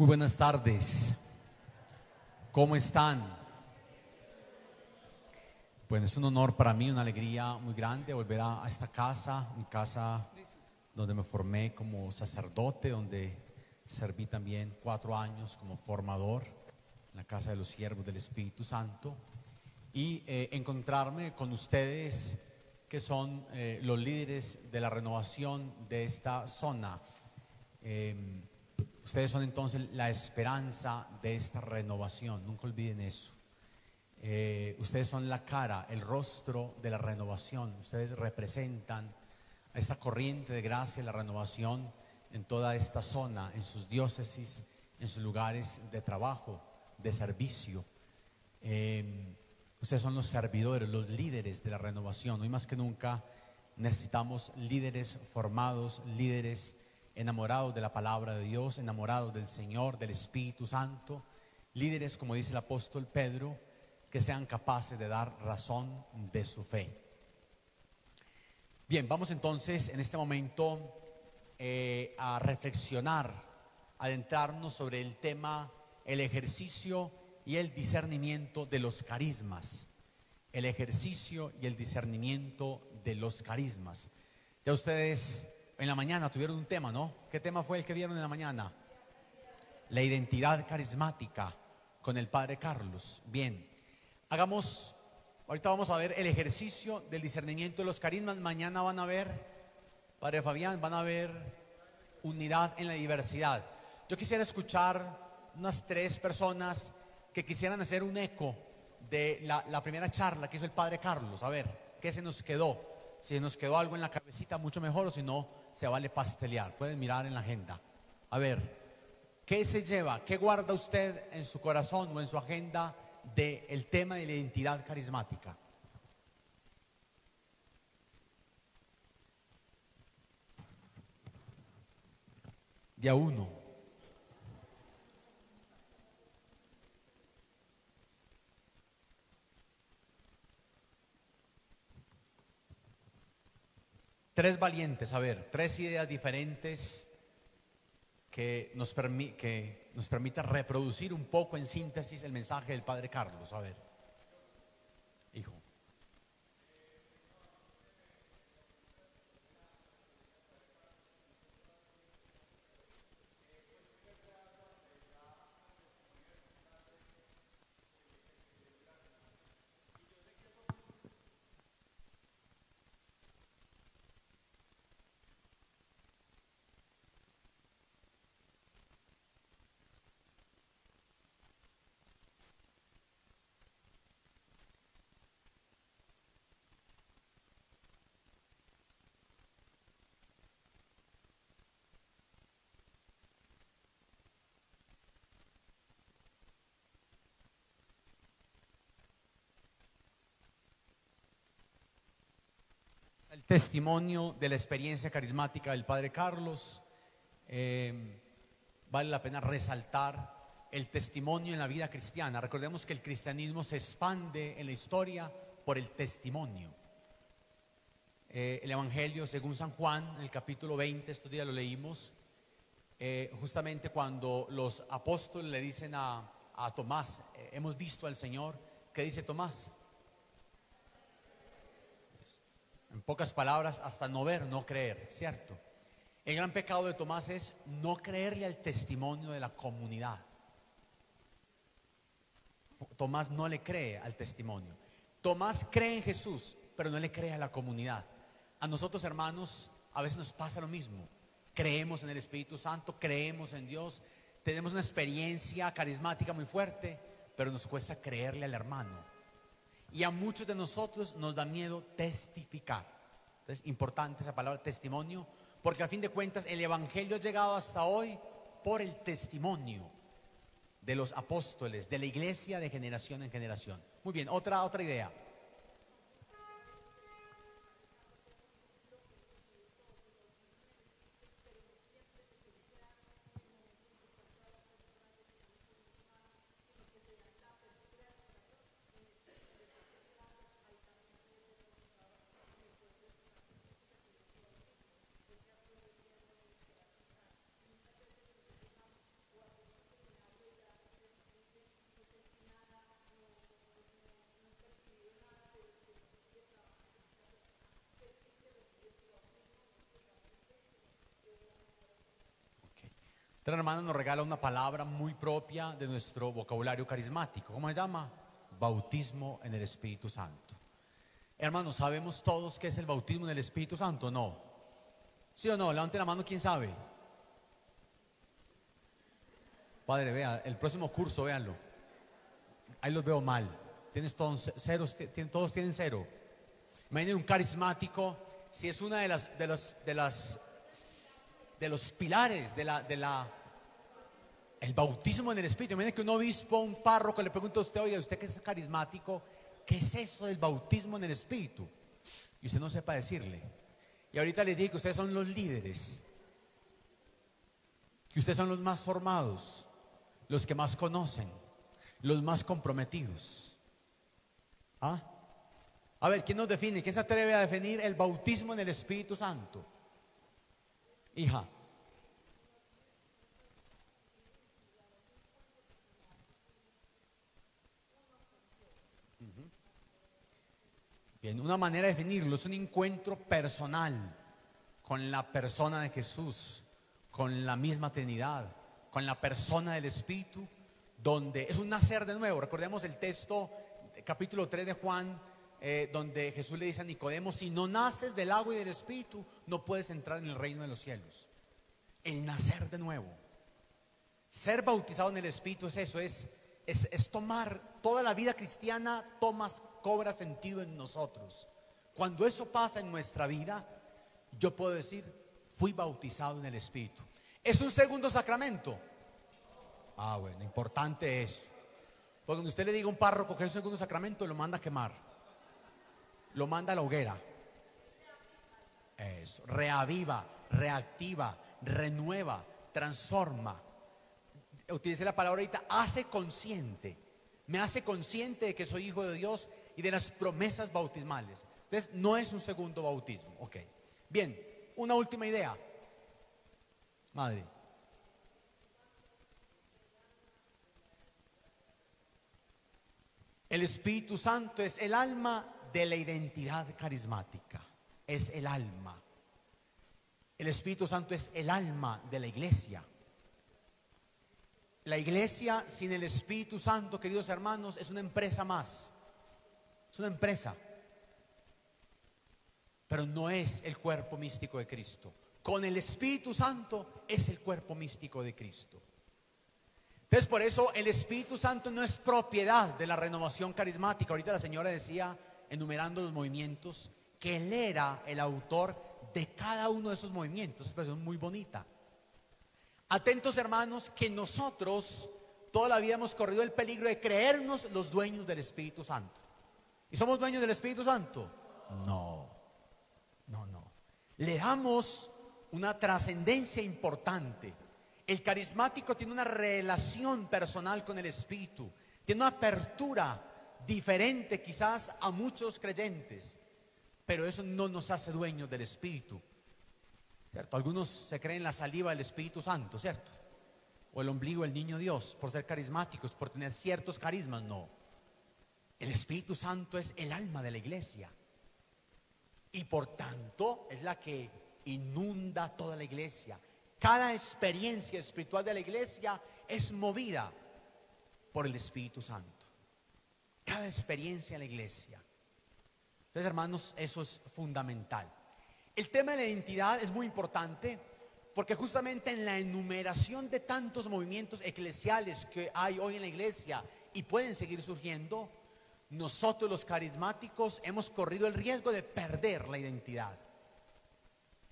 Muy buenas tardes. ¿Cómo están? Bueno, es un honor para mí, una alegría muy grande volver a, esta casa, mi casa donde me formé como sacerdote, donde serví también cuatro años como formador en la casa de los siervos del Espíritu Santo y eh, encontrarme con ustedes que son eh, los líderes de la renovación de esta zona. Eh, ustedes son entonces la esperanza de esta renovación, nunca olviden eso. Eh, ustedes son la cara, el rostro de la renovación, ustedes representan a esta corriente de gracia la renovación en toda esta zona, en sus diócesis, en sus lugares de trabajo, de servicio. Eh, ustedes son los servidores, los líderes de la renovación. Hoy más que nunca necesitamos líderes formados, líderes enamorados de la palabra de Dios, enamorados del Señor, del Espíritu Santo, líderes, como dice el apóstol Pedro, que sean capaces de dar razón de su fe. Bien, vamos entonces en este momento eh, a reflexionar, adentrarnos sobre el tema, el ejercicio y el discernimiento de los carismas. El ejercicio y el discernimiento de los carismas. Ya ustedes en la mañana tuvieron un tema, ¿no? ¿Qué tema fue el que vieron en la mañana? La identidad carismática con el Padre Carlos. Bien, hagamos, ahorita vamos a ver el ejercicio del discernimiento de los carismas. Mañana van a ver, Padre Fabián, van a ver unidad en la diversidad. Yo quisiera escuchar unas tres personas que quisieran hacer un eco de la, la, primera charla que hizo el Padre Carlos. A ver, ¿qué se nos quedó? Si nos quedó algo en la cabecita, mucho mejor, o si no, se vale pastelear. Pueden mirar en la agenda. A ver, ¿qué se lleva? ¿Qué guarda usted en su corazón o en su agenda del tema de la identidad carismática? Día uno. Tres valientes, a ver, tres ideas diferentes que nos, que nos permita reproducir un poco en síntesis el mensaje del Padre Carlos. A ver, hijo. el testimonio de la experiencia carismática del Padre Carlos. Eh, vale la pena resaltar el testimonio en la vida cristiana. Recordemos que el cristianismo se expande en la historia por el testimonio. Eh, el Evangelio según San Juan, en el capítulo 20, estos días lo leímos, eh, justamente cuando los apóstoles le dicen a, a Tomás, hemos visto al Señor, ¿qué dice Tomás? En pocas palabras, hasta no ver, no creer, ¿cierto? El gran pecado de Tomás es no creerle al testimonio de la comunidad. Tomás no le cree al testimonio. Tomás cree en Jesús, pero no le cree a la comunidad. A nosotros, hermanos, a veces nos pasa lo mismo. Creemos en el Espíritu Santo, creemos en Dios, tenemos una experiencia carismática muy fuerte, pero nos cuesta creerle al hermano. Y a muchos de nosotros nos da miedo testificar. Entonces, importante esa palabra testimonio, porque a fin de cuentas el Evangelio ha llegado hasta hoy por el testimonio de los apóstoles, de la iglesia de generación en generación. Muy bien, otra, otra idea. Otra hermana nos regala una palabra muy propia de nuestro vocabulario carismático. ¿Cómo se llama? Bautismo en el Espíritu Santo. Hermanos, ¿sabemos todos qué es el bautismo en el Espíritu Santo? No. ¿Sí o no? Levante la mano, ¿quién sabe? Padre, vea, el próximo curso, véanlo. Ahí los veo mal. Tienes todos ceros, todos tienen cero. Imaginen un carismático, si es una de las de las de las de los pilares de la de la el bautismo en el Espíritu. Imaginen que un obispo, un párroco le pregunta a usted, oye, usted que es carismático, ¿qué es eso del bautismo en el Espíritu? Y usted no sepa decirle. Y ahorita le digo que ustedes son los líderes, que ustedes son los más formados, los que más conocen, los más comprometidos. ¿Ah? A ver, ¿quién nos define? ¿Quién se atreve a definir el bautismo en el Espíritu Santo? Hija. Bien, una manera de definirlo es un encuentro personal con la persona de Jesús, con la misma Trinidad, con la persona del Espíritu, donde es un nacer de nuevo. Recordemos el texto, capítulo 3 de Juan, eh, donde Jesús le dice a Nicodemo, si no naces del agua y del Espíritu, no puedes entrar en el reino de los cielos. El nacer de nuevo. Ser bautizado en el Espíritu es eso, es, es, es tomar toda la vida cristiana, tomas, cobra sentido en nosotros. Cuando eso pasa en nuestra vida, yo puedo decir, fui bautizado en el Espíritu. ¿Es un segundo sacramento? Ah, bueno, importante es. Porque cuando usted le diga a un párroco que es un segundo sacramento, lo manda a quemar lo manda a la hoguera. Eso, reaviva, reactiva, renueva, transforma. Utilice la palabra ahorita, hace consciente. Me hace consciente de que soy hijo de Dios y de las promesas bautismales. Entonces, no es un segundo bautismo. Ok. Bien, una última idea. Madre. El Espíritu Santo es el alma de la identidad carismática. Es el alma. El Espíritu Santo es el alma de la iglesia. La iglesia sin el Espíritu Santo, queridos hermanos, es una empresa más. Es una empresa. Pero no es el cuerpo místico de Cristo. Con el Espíritu Santo es el cuerpo místico de Cristo. Entonces por eso el Espíritu Santo no es propiedad de la renovación carismática. Ahorita la señora decía enumerando los movimientos, que él era el autor de cada uno de esos movimientos. Es expresión muy bonita. Atentos hermanos, que nosotros toda la vida hemos corrido el peligro de creernos los dueños del Espíritu Santo. ¿Y somos dueños del Espíritu Santo? No, no, no. Le damos una trascendencia importante. El carismático tiene una relación personal con el Espíritu, tiene una apertura diferente quizás a muchos creyentes, pero eso no nos hace dueños del Espíritu. ¿Cierto? Algunos se creen la saliva del Espíritu Santo, ¿cierto? O el ombligo del niño Dios, por ser carismáticos, por tener ciertos carismas, no. El Espíritu Santo es el alma de la iglesia. Y por tanto es la que inunda toda la iglesia. Cada experiencia espiritual de la iglesia es movida por el Espíritu Santo cada experiencia en la iglesia. Entonces, hermanos, eso es fundamental. El tema de la identidad es muy importante porque justamente en la enumeración de tantos movimientos eclesiales que hay hoy en la iglesia y pueden seguir surgiendo, nosotros los carismáticos hemos corrido el riesgo de perder la identidad,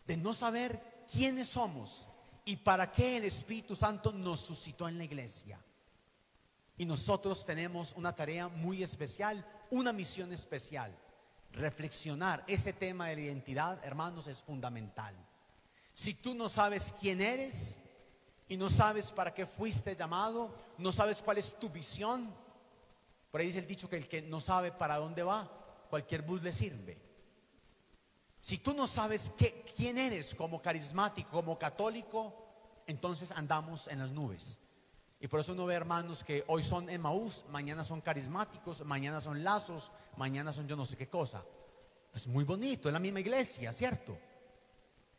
de no saber quiénes somos y para qué el Espíritu Santo nos suscitó en la iglesia. Y nosotros tenemos una tarea muy especial, una misión especial. Reflexionar ese tema de la identidad, hermanos, es fundamental. Si tú no sabes quién eres y no sabes para qué fuiste llamado, no sabes cuál es tu visión, por ahí dice el dicho que el que no sabe para dónde va, cualquier bus le sirve. Si tú no sabes quién eres como carismático, como católico, entonces andamos en las nubes. Y por eso uno ve hermanos que hoy son Emaús, mañana son carismáticos, mañana son lazos, mañana son yo no sé qué cosa. Es muy bonito, es la misma iglesia, ¿cierto?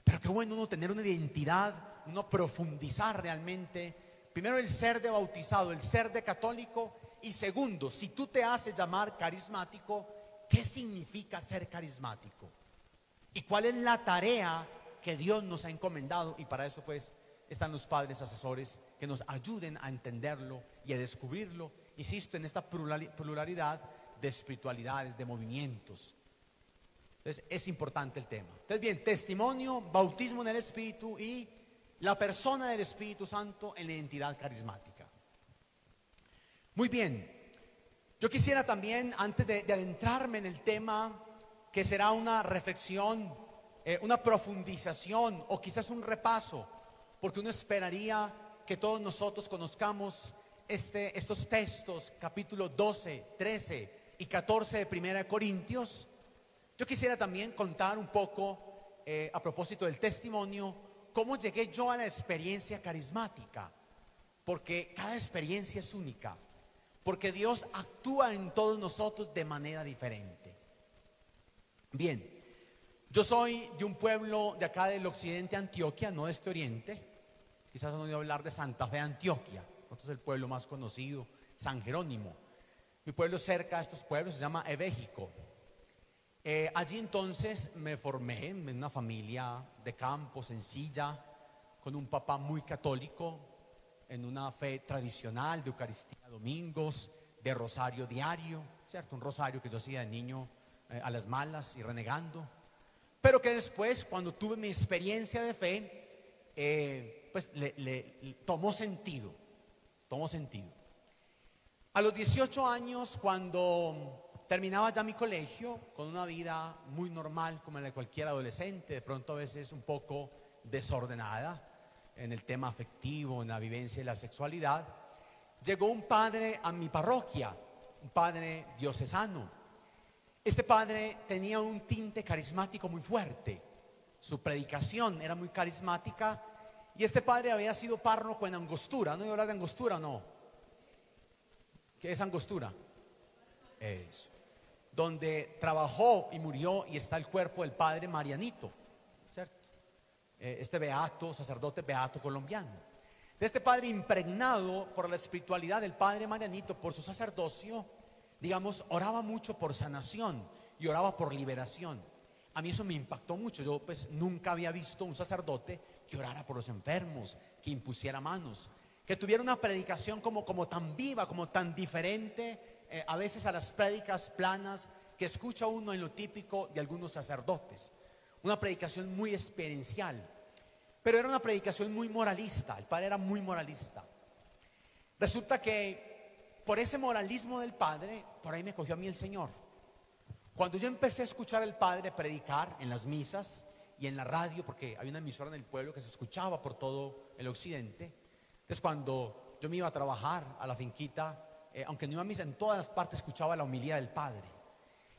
Pero qué bueno uno tener una identidad, uno profundizar realmente, primero el ser de bautizado, el ser de católico, y segundo, si tú te haces llamar carismático, ¿qué significa ser carismático? ¿Y cuál es la tarea que Dios nos ha encomendado? Y para eso pues están los padres asesores que nos ayuden a entenderlo y a descubrirlo, insisto, en esta pluralidad de espiritualidades, de movimientos. Entonces es importante el tema. Entonces bien, testimonio, bautismo en el Espíritu y la persona del Espíritu Santo en la identidad carismática. Muy bien, yo quisiera también, antes de, adentrarme en el tema, que será una reflexión, eh, una profundización o quizás un repaso, porque uno esperaría que todos nosotros conozcamos este, estos textos, capítulo 12, 13 y 14 de Primera de Corintios. Yo quisiera también contar un poco, eh, a propósito del testimonio, cómo llegué yo a la experiencia carismática, porque cada experiencia es única, porque Dios actúa en todos nosotros de manera diferente. Bien, yo soy de un pueblo de acá del occidente Antioquia, no de este oriente, Quizás han oído hablar de Santa Fe, Antioquia. Nosotros es el pueblo más conocido, San Jerónimo. Mi pueblo cerca de estos pueblos se llama Evéjico. Eh, allí entonces me formé en una familia de campo sencilla, con un papá muy católico, en una fe tradicional de Eucaristía domingos, de rosario diario, ¿cierto? Un rosario que yo hacía de niño eh, a las malas y renegando. Pero que después, cuando tuve mi experiencia de fe, eh, pues le, tomó sentido, tomó sentido. A los 18 años, cuando terminaba ya mi colegio, con una vida muy normal como la de cualquier adolescente, de pronto a veces un poco desordenada en el tema afectivo, en la vivencia de la sexualidad, llegó un padre a mi parroquia, un padre diocesano. Este padre tenía un tinte carismático muy fuerte. Su predicación era muy carismática y este padre había sido párroco en Angostura. ¿No he hablar de Angostura no? ¿Qué es Angostura? Eso. Donde trabajó y murió y está el cuerpo del padre Marianito. Eh, este beato, sacerdote beato colombiano. De este padre impregnado por la espiritualidad del padre Marianito, por su sacerdocio, digamos, oraba mucho por sanación y oraba por liberación. A mí eso me impactó mucho. Yo pues nunca había visto un sacerdote que orara por los enfermos, que impusiera manos, que tuviera una predicación como, como tan viva, como tan diferente eh, a veces a las prédicas planas que escucha uno en lo típico de algunos sacerdotes. Una predicación muy experiencial, pero era una predicación muy moralista, el padre era muy moralista. Resulta que por ese moralismo del padre, por ahí me cogió a mí el Señor. Cuando yo empecé a escuchar al padre predicar en las misas, y en la radio, porque había una emisora en el pueblo que se escuchaba por todo el occidente. Entonces cuando yo me iba a trabajar a la finquita, eh, aunque no iba a misa, en todas las partes escuchaba la humildad del Padre.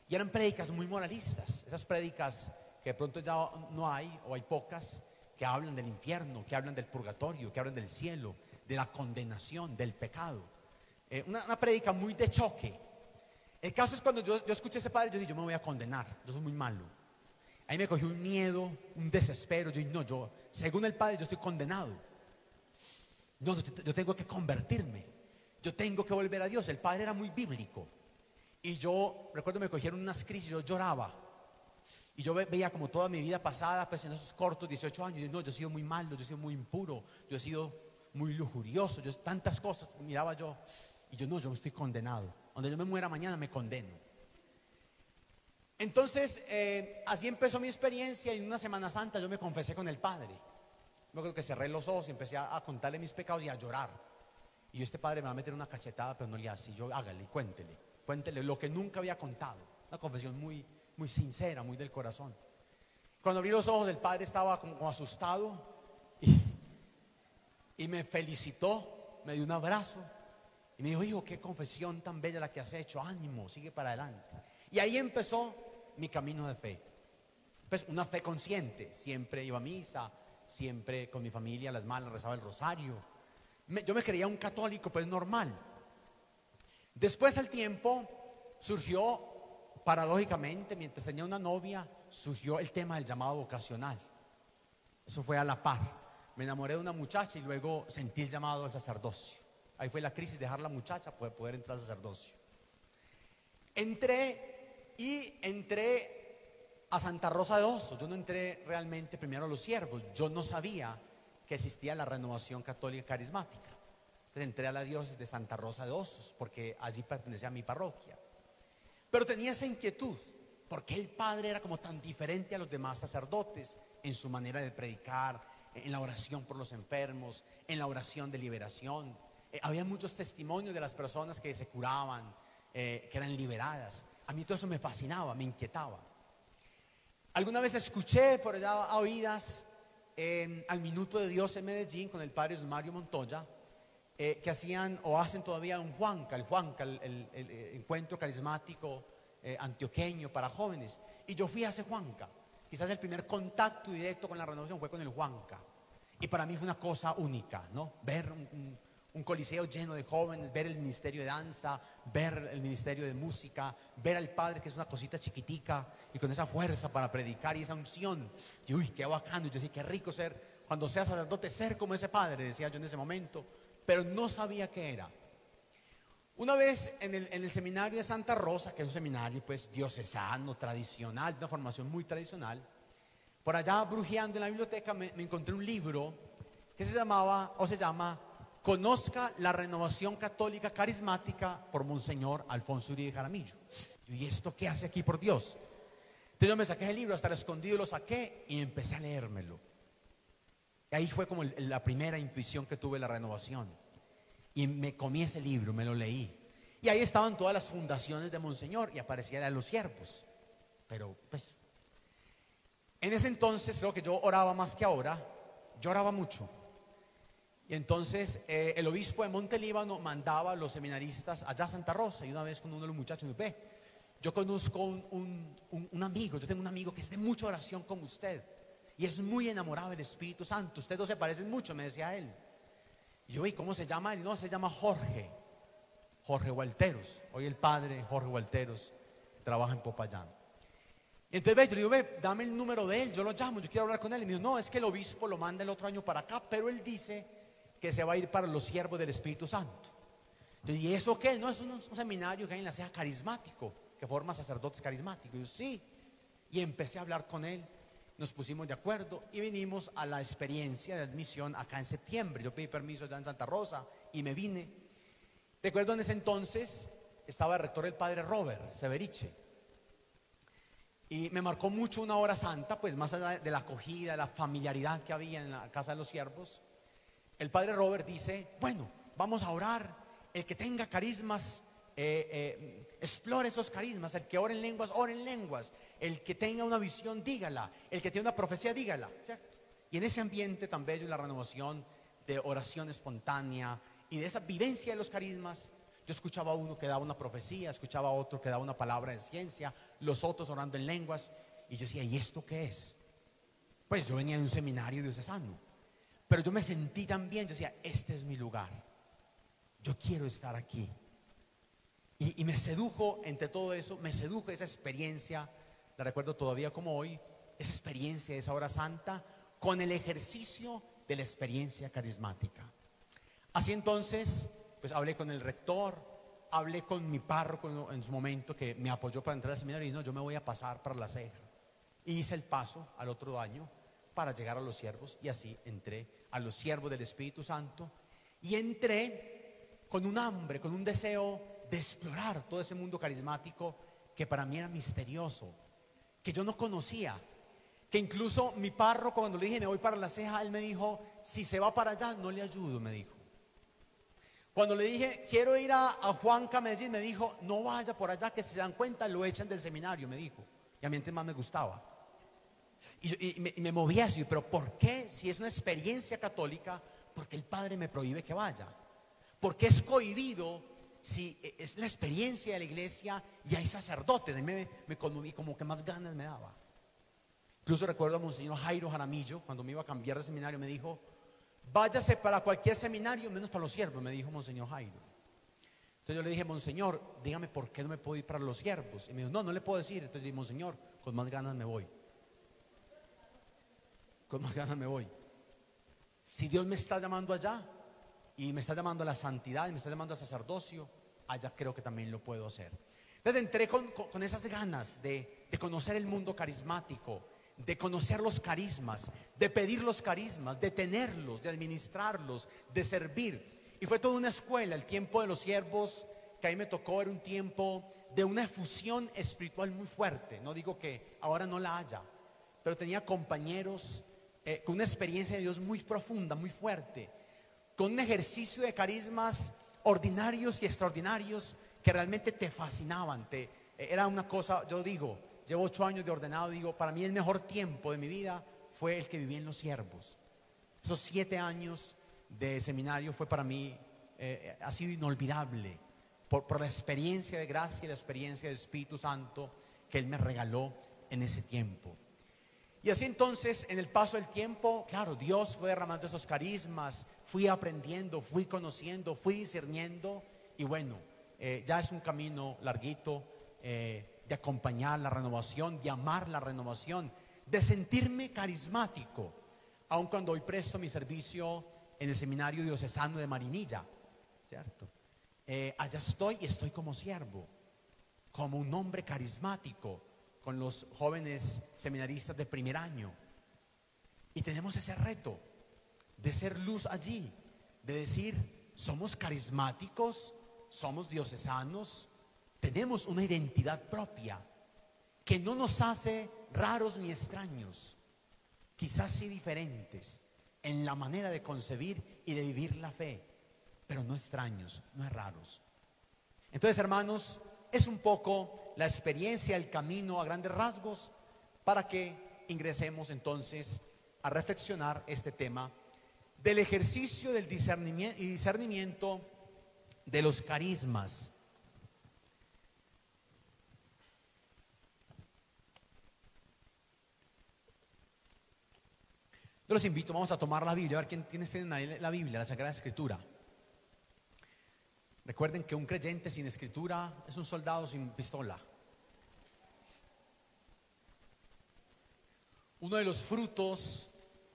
Y eran prédicas muy moralistas, esas prédicas que de pronto ya no hay o hay pocas, que hablan del infierno, que hablan del purgatorio, que hablan del cielo, de la condenación, del pecado. Eh, una, una prédica muy de choque. El caso es cuando yo, yo escuché a ese padre, yo dije, yo me voy a condenar, yo soy muy malo. Ahí me cogió un miedo, un desespero. Yo dije, no, yo, según el Padre, yo estoy condenado. No, yo tengo que convertirme. Yo tengo que volver a Dios. El Padre era muy bíblico. Y yo, recuerdo, me cogieron unas crisis, yo lloraba. Y yo veía como toda mi vida pasada, pues en esos cortos 18 años, y no, yo he sido muy malo, yo he sido muy impuro, yo he sido muy lujurioso, yo tantas cosas, miraba yo, y yo no, yo estoy condenado. Donde yo me muera mañana me condeno. Entonces, eh, así empezó mi experiencia y en una Semana Santa yo me confesé con el Padre. Me acuerdo que cerré los ojos y empecé a, contarle mis pecados y a llorar. Y este Padre me va a meter una cachetada, pero no le hace. Yo hágale, cuéntele, cuéntele lo que nunca había contado. Una confesión muy, muy sincera, muy del corazón. Cuando abrí los ojos, el Padre estaba como, asustado y, me felicitó, me dio un abrazo y me dijo, hijo, qué confesión tan bella la que has hecho, ánimo, sigue para adelante. Y ahí empezó mi camino de fe. Pues una fe consciente, siempre iba a misa, siempre con mi familia, las malas, rezaba el rosario. yo me creía un católico, pues normal. Después al tiempo surgió, paradójicamente, mientras tenía una novia, surgió el tema del llamado vocacional. Eso fue a la par. me enamoré de una muchacha y luego sentí el llamado al sacerdocio. Ahí fue la crisis, dejar la muchacha para poder entrar al sacerdocio. Entré y entré a Santa Rosa de Osos. Yo no entré realmente primero a los siervos. Yo no sabía que existía la renovación católica carismática. Entonces entré a la diócesis de Santa Rosa de Osos porque allí pertenecía a mi parroquia. Pero tenía esa inquietud, porque el padre era como tan diferente a los demás sacerdotes en su manera de predicar, en la oración por los enfermos, en la oración de liberación. Eh, había muchos testimonios de las personas que se curaban, eh, que eran liberadas. A mí todo eso me fascinaba, me inquietaba. Alguna vez escuché por allá a oídas al Minuto de Dios en Medellín con el padre Mario Montoya, eh, que hacían o hacen todavía un Juanca, el Juanca, el, encuentro carismático eh, antioqueño para jóvenes. Y yo fui a ese Juanca. Quizás el primer contacto directo con la renovación fue con el Juanca. Y para mí fue una cosa única, ¿no? Ver un un coliseo lleno de jóvenes, ver el ministerio de danza, ver el ministerio de música, ver al Padre que es una cosita chiquitica y con esa fuerza para predicar y esa unción. Y uy, qué bacano. Yo decía, qué rico ser, cuando sea sacerdote, ser como ese Padre, decía yo en ese momento, pero no sabía qué era. Una vez en el, seminario de Santa Rosa, que es un seminario pues diocesano, tradicional, una formación muy tradicional, por allá brujeando en la biblioteca me, encontré un libro que se llamaba, o se llama, conozca la renovación católica carismática por Monseñor Alfonso Uribe Jaramillo. ¿Y esto qué hace aquí por Dios? Entonces yo me saqué el libro, hasta el escondido lo saqué y empecé a leérmelo. Y ahí fue como la primera intuición que tuve la renovación. Y me comí ese libro, me lo leí. Y ahí estaban todas las fundaciones de Monseñor y aparecían a los siervos. Pero pues, en ese entonces creo que yo oraba más que ahora, yo oraba mucho. Y entonces eh, el obispo de Montelíbano mandaba a los seminaristas allá a Santa Rosa. Y una vez con uno de los muchachos me ve, yo conozco un, un, amigo, yo tengo un amigo que es de mucha oración como usted. Y es muy enamorado del Espíritu Santo. Ustedes dos se parecen mucho, me decía él. Y yo, ¿y cómo se llama él? No, se llama Jorge. Jorge Walteros. Hoy el padre Jorge Walteros trabaja en Popayán. Y entonces ve, yo le digo, ve, dame el número de él, yo lo llamo, yo quiero hablar con él. Y me dijo, no, es que el obispo lo manda el otro año para acá, pero él dice que se va a ir para los siervos del Espíritu Santo. ¿Y eso qué? No es un, seminario que hay en la sea carismático, que forma sacerdotes carismáticos. Y yo, sí. Y empecé a hablar con él, nos pusimos de acuerdo y vinimos a la experiencia de admisión acá en septiembre. Yo pedí permiso ya en Santa Rosa y me vine. Recuerdo en ese entonces estaba el rector el padre Robert Severiche. Y me marcó mucho una hora santa, pues más allá de la acogida, de la familiaridad que había en la casa de los siervos el padre Robert dice, bueno, vamos a orar, el que tenga carismas, eh, eh, explore esos carismas, el que ore en lenguas, ore en lenguas, el que tenga una visión, dígala, el que tiene una profecía, dígala. Y en ese ambiente tan bello, la renovación de oración espontánea y de esa vivencia de los carismas, yo escuchaba a uno que daba una profecía, escuchaba a otro que daba una palabra de ciencia, los otros orando en lenguas, y yo decía, ¿y esto qué es? Pues yo venía de un seminario diocesano. Pero yo me sentí tan bien, yo decía, este es mi lugar. Yo quiero estar aquí. Y, me sedujo entre todo eso, me sedujo esa experiencia, la recuerdo todavía como hoy, esa experiencia, esa hora santa, con el ejercicio de la experiencia carismática. Así entonces, pues hablé con el rector, hablé con mi párroco en su momento que me apoyó para entrar al seminario y no, yo me voy a pasar para la ceja. Y hice el paso al otro año para llegar a los siervos y así entré a los siervos del Espíritu Santo y entré con un hambre, con un deseo de explorar todo ese mundo carismático que para mí era misterioso, que yo no conocía, que incluso mi párroco cuando le dije me voy para la ceja, él me dijo, si se va para allá no le ayudo, me dijo. Cuando le dije, quiero ir a, a Juanca me dijo, no vaya por allá, que si se dan cuenta lo echan del seminario, me dijo. Y a mí antes más me gustaba. Y, me, movía así, pero ¿por qué? Si es una experiencia católica, porque el Padre me prohíbe que vaya? Porque es cohibido si es la experiencia de la iglesia y hay sacerdotes? me, me conmoví, como que más ganas me daba. Incluso recuerdo a Monseñor Jairo Jaramillo, cuando me iba a cambiar de seminario, me dijo, váyase para cualquier seminario, menos para los siervos, me dijo Monseñor Jairo. Entonces yo le dije, Monseñor, dígame por qué no me puedo ir para los siervos. Y me dijo, no, no le puedo decir. Entonces dije, Monseñor, con más ganas me voy con más ganas me voy. Si Dios me está llamando allá y me está llamando a la santidad y me está llamando al sacerdocio, allá creo que también lo puedo hacer. Entonces entré con, con esas ganas de, de conocer el mundo carismático, de conocer los carismas, de pedir los carismas, de tenerlos, de administrarlos, de servir. Y fue toda una escuela, el tiempo de los siervos que ahí me tocó era un tiempo de una efusión espiritual muy fuerte. No digo que ahora no la haya, pero tenía compañeros eh, con una experiencia de Dios muy profunda, muy fuerte, con un ejercicio de carismas ordinarios y extraordinarios que realmente te fascinaban. Te, eh, era una cosa, yo digo, llevo ocho años de ordenado, digo, para mí el mejor tiempo de mi vida fue el que viví en los siervos. Esos siete años de seminario fue para mí, eh, ha sido inolvidable por, la experiencia de gracia y la experiencia del Espíritu Santo que Él me regaló en ese tiempo. Y así entonces, en el paso del tiempo, claro, Dios fue derramando esos carismas, fui aprendiendo, fui conociendo, fui discerniendo, y bueno, eh, ya es un camino larguito eh, de acompañar la renovación, de amar la renovación, de sentirme carismático, aun cuando hoy presto mi servicio en el seminario diocesano de Marinilla, ¿cierto? Eh, allá estoy y estoy como siervo, como un hombre carismático con los jóvenes seminaristas de primer año. Y tenemos ese reto de ser luz allí, de decir, somos carismáticos, somos diocesanos, tenemos una identidad propia que no nos hace raros ni extraños, quizás sí diferentes en la manera de concebir y de vivir la fe pero no extraños, no raros. Entonces, hermanos, es un poco la experiencia, el camino a grandes rasgos para que ingresemos entonces a reflexionar este tema del ejercicio del discernimiento y discernimiento de los carismas. Yo los invito, vamos a tomar la Biblia, a ver quién tiene la Biblia, la Sagrada Escritura. Recuerden que un creyente sin escritura es un soldado sin pistola. Uno de los frutos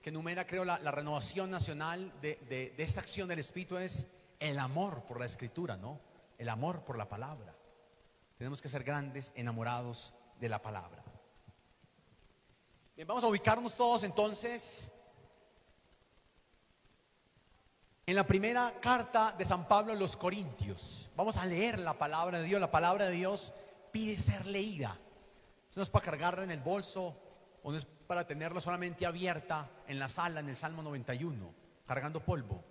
que enumera, creo, la, renovación nacional de, esta acción del Espíritu es el amor por la escritura, ¿no? El amor por la palabra. Tenemos que ser grandes enamorados de la palabra. Bien, vamos a ubicarnos todos entonces en la primera carta de San Pablo a los Corintios. Vamos a leer la palabra de Dios. La palabra de Dios pide ser leída. no es para cargarla en el bolso o no es para tenerla solamente abierta en la sala, en el Salmo 91, cargando polvo.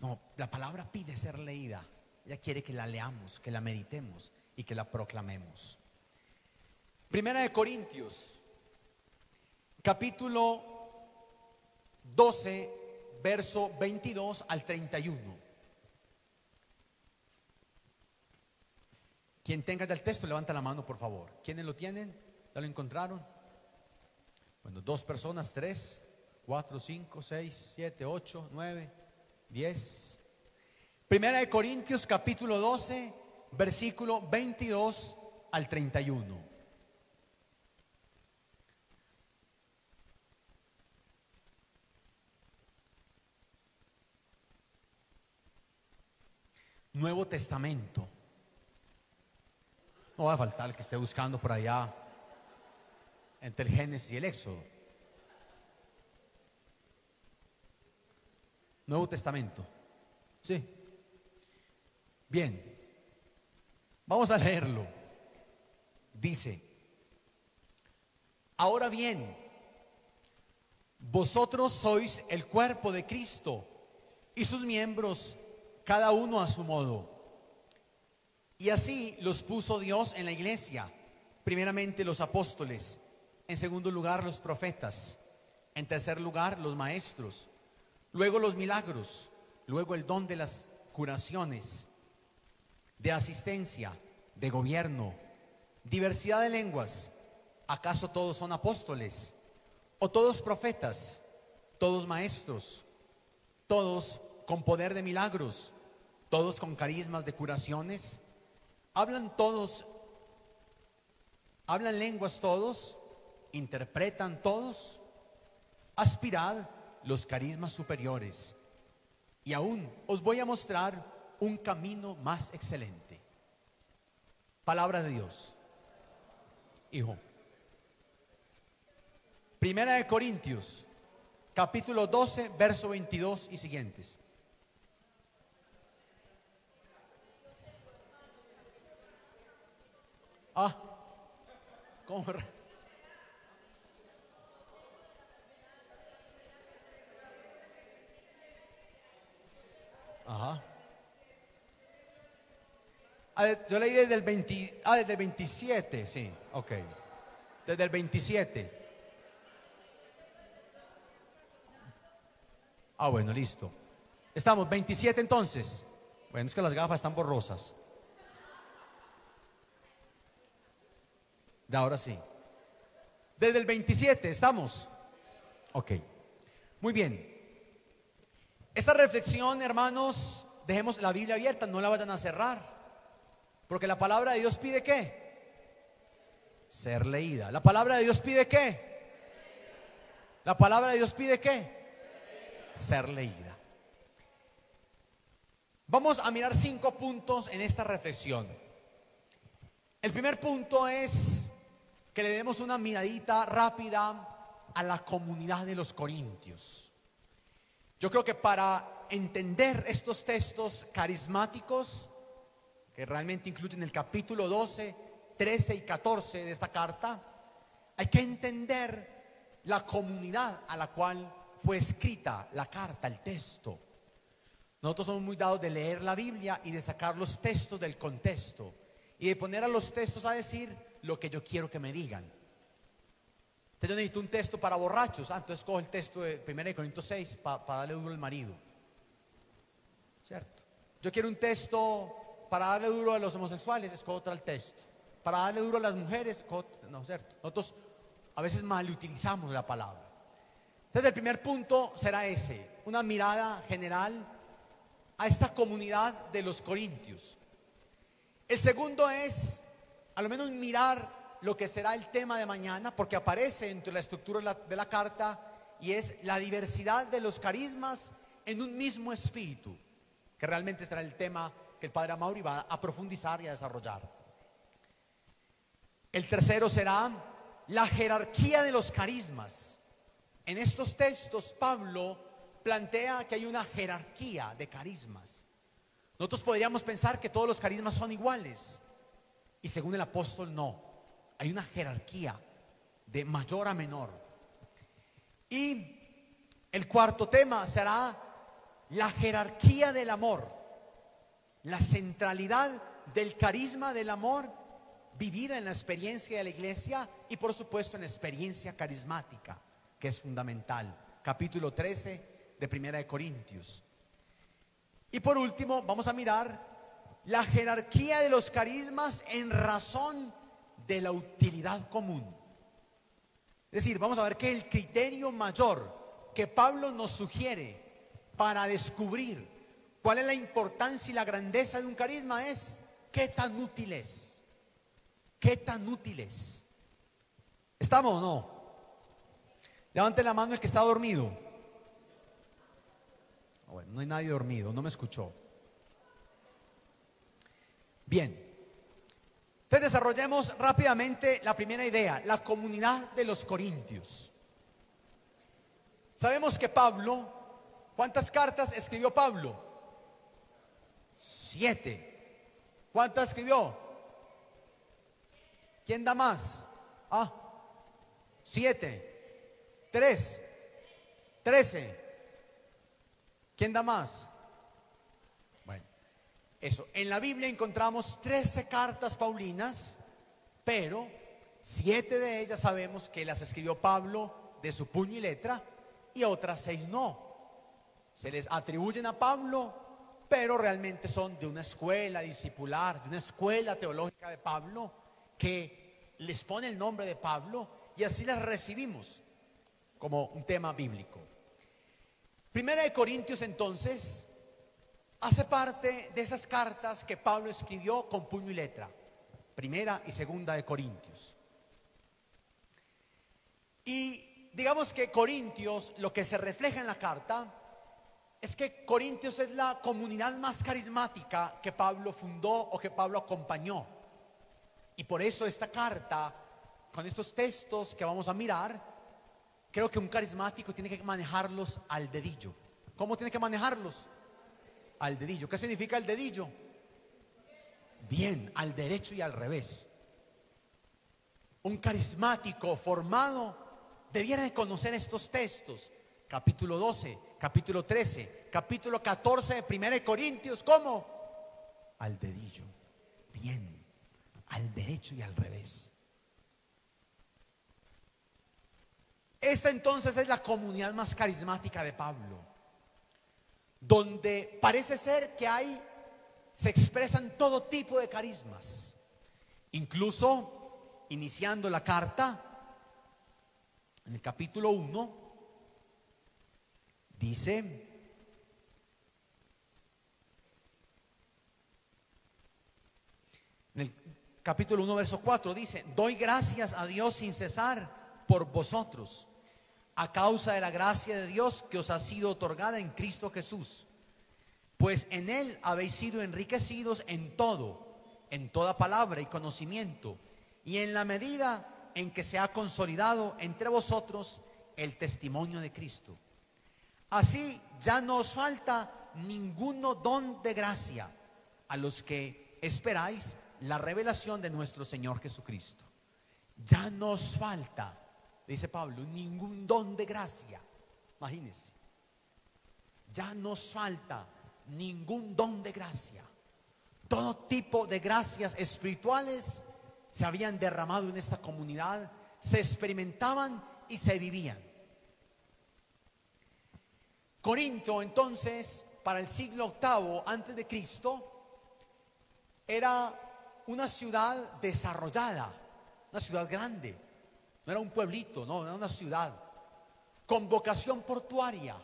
No, la palabra pide ser leída. Ella quiere que la leamos, que la meditemos y que la proclamemos. Primera de Corintios, capítulo 12 verso 22 al 31. Quien tenga ya el texto, levanta la mano, por favor. ¿Quiénes lo tienen? ¿Ya lo encontraron? Bueno, dos personas, tres, cuatro, cinco, seis, siete, ocho, nueve, diez. Primera de Corintios, capítulo 12, versículo 22 al 31. Nuevo Testamento. No va a faltar el que esté buscando por allá entre el Génesis y el Éxodo. Nuevo Testamento. Sí. Bien. Vamos a leerlo. Dice, ahora bien, vosotros sois el cuerpo de Cristo y sus miembros cada uno a su modo. Y así los puso Dios en la iglesia. Primeramente los apóstoles, en segundo lugar los profetas, en tercer lugar los maestros, luego los milagros, luego el don de las curaciones, de asistencia, de gobierno, diversidad de lenguas. ¿Acaso todos son apóstoles? ¿O todos profetas? ¿Todos maestros? ¿Todos con poder de milagros, todos con carismas de curaciones, hablan todos, hablan lenguas todos, interpretan todos, aspirad los carismas superiores. Y aún os voy a mostrar un camino más excelente. Palabra de Dios. Hijo. Primera de Corintios, capítulo 12, verso 22 y siguientes. Ah, ¿cómo? Ajá. Yo leí desde el 20, ah, desde el 27, sí, ok. Desde el 27. Ah, bueno, listo. Estamos, 27 entonces. Bueno, es que las gafas están borrosas. De ahora sí. Desde el 27, ¿estamos? Ok. Muy bien. Esta reflexión, hermanos, dejemos la Biblia abierta, no la vayan a cerrar. Porque la palabra de Dios pide qué? Ser leída. La palabra de Dios pide qué? La palabra de Dios pide qué? Ser leída. Vamos a mirar cinco puntos en esta reflexión. El primer punto es que le demos una miradita rápida a la comunidad de los corintios. Yo creo que para entender estos textos carismáticos, que realmente incluyen el capítulo 12, 13 y 14 de esta carta, hay que entender la comunidad a la cual fue escrita la carta, el texto. Nosotros somos muy dados de leer la Biblia y de sacar los textos del contexto y de poner a los textos a decir lo que yo quiero que me digan. Yo necesito un texto para borrachos. Ah, entonces cojo el texto de 1 Corintios 6 para darle duro al marido. ¿Cierto? Yo quiero un texto para darle duro a los homosexuales, escojo otro el texto. Para darle duro a las mujeres, no, ¿cierto? Nosotros a veces mal utilizamos la palabra. Entonces el primer punto será ese, una mirada general a esta comunidad de los corintios. El segundo es a lo menos mirar lo que será el tema de mañana, porque aparece entre la estructura de la, carta y es la diversidad de los carismas en un mismo espíritu, que realmente será el tema que el Padre Amaury va a profundizar y a desarrollar. El tercero será la jerarquía de los carismas. En estos textos Pablo plantea que hay una jerarquía de carismas. Nosotros podríamos pensar que todos los carismas son iguales. Y según el apóstol, no. Hay una jerarquía de mayor a menor. Y el cuarto tema será la jerarquía del amor, la centralidad del carisma del amor vivida en la experiencia de la iglesia y por supuesto en la experiencia carismática, que es fundamental. Capítulo 13 de Primera de Corintios. Y por último, vamos a mirar la jerarquía de los carismas en razón de la utilidad común. Es decir, vamos a ver que el criterio mayor que Pablo nos sugiere para descubrir cuál es la importancia y la grandeza de un carisma es qué tan útil es. ¿Qué tan útil es? ¿Estamos o no? Levante la mano el que está dormido. Ah, bueno, no hay nadie dormido, no me escuchó. Bien. Entonces desarrollemos rápidamente la primera idea, la comunidad de los corintios. Sabemos que Pablo, ¿cuántas cartas escribió Pablo? Siete. ¿Cuántas escribió? ¿Quién da más? Ah, siete. Tres. Trece. ¿Quién da más? Eso, en la Biblia encontramos 13 cartas paulinas, pero siete de ellas sabemos que las escribió Pablo de su puño y letra y otras seis no. Se les atribuyen a Pablo, pero realmente son de una escuela discipular, de una escuela teológica de Pablo, que les pone el nombre de Pablo y así las recibimos como un tema bíblico. Primera de Corintios entonces hace parte de esas cartas que Pablo escribió con puño y letra, primera y segunda de Corintios. Y digamos que Corintios, lo que se refleja en la carta, es que Corintios es la comunidad más carismática que Pablo fundó o que Pablo acompañó. Y por eso esta carta, con estos textos que vamos a mirar, creo que un carismático tiene que manejarlos al dedillo. ¿Cómo tiene que manejarlos? Al dedillo. ¿Qué significa el dedillo? Bien, al derecho y al revés. Un carismático formado debiera de conocer estos textos. Capítulo 12, capítulo 13, capítulo 14 de 1 Corintios. ¿Cómo? Al dedillo. Bien, al derecho y al revés. Esta entonces es la comunidad más carismática de Pablo, donde parece ser que hay, se expresan todo tipo de carismas. Incluso, iniciando la carta, en el capítulo 1, dice, en el capítulo 1, verso 4, dice, doy gracias a Dios sin cesar por vosotros a causa de la gracia de Dios que os ha sido otorgada en Cristo Jesús. Pues en Él habéis sido enriquecidos en todo, en toda palabra y conocimiento, y en la medida en que se ha consolidado entre vosotros el testimonio de Cristo. Así ya no os falta ninguno don de gracia a los que esperáis la revelación de nuestro Señor Jesucristo. Ya no os falta dice Pablo, ningún don de gracia. Imagínense. Ya nos falta ningún don de gracia. Todo tipo de gracias espirituales se habían derramado en esta comunidad, se experimentaban y se vivían. Corinto entonces, para el siglo VIII antes de Cristo, era una ciudad desarrollada, una ciudad grande, no era un pueblito, no, era una ciudad. Con vocación portuaria.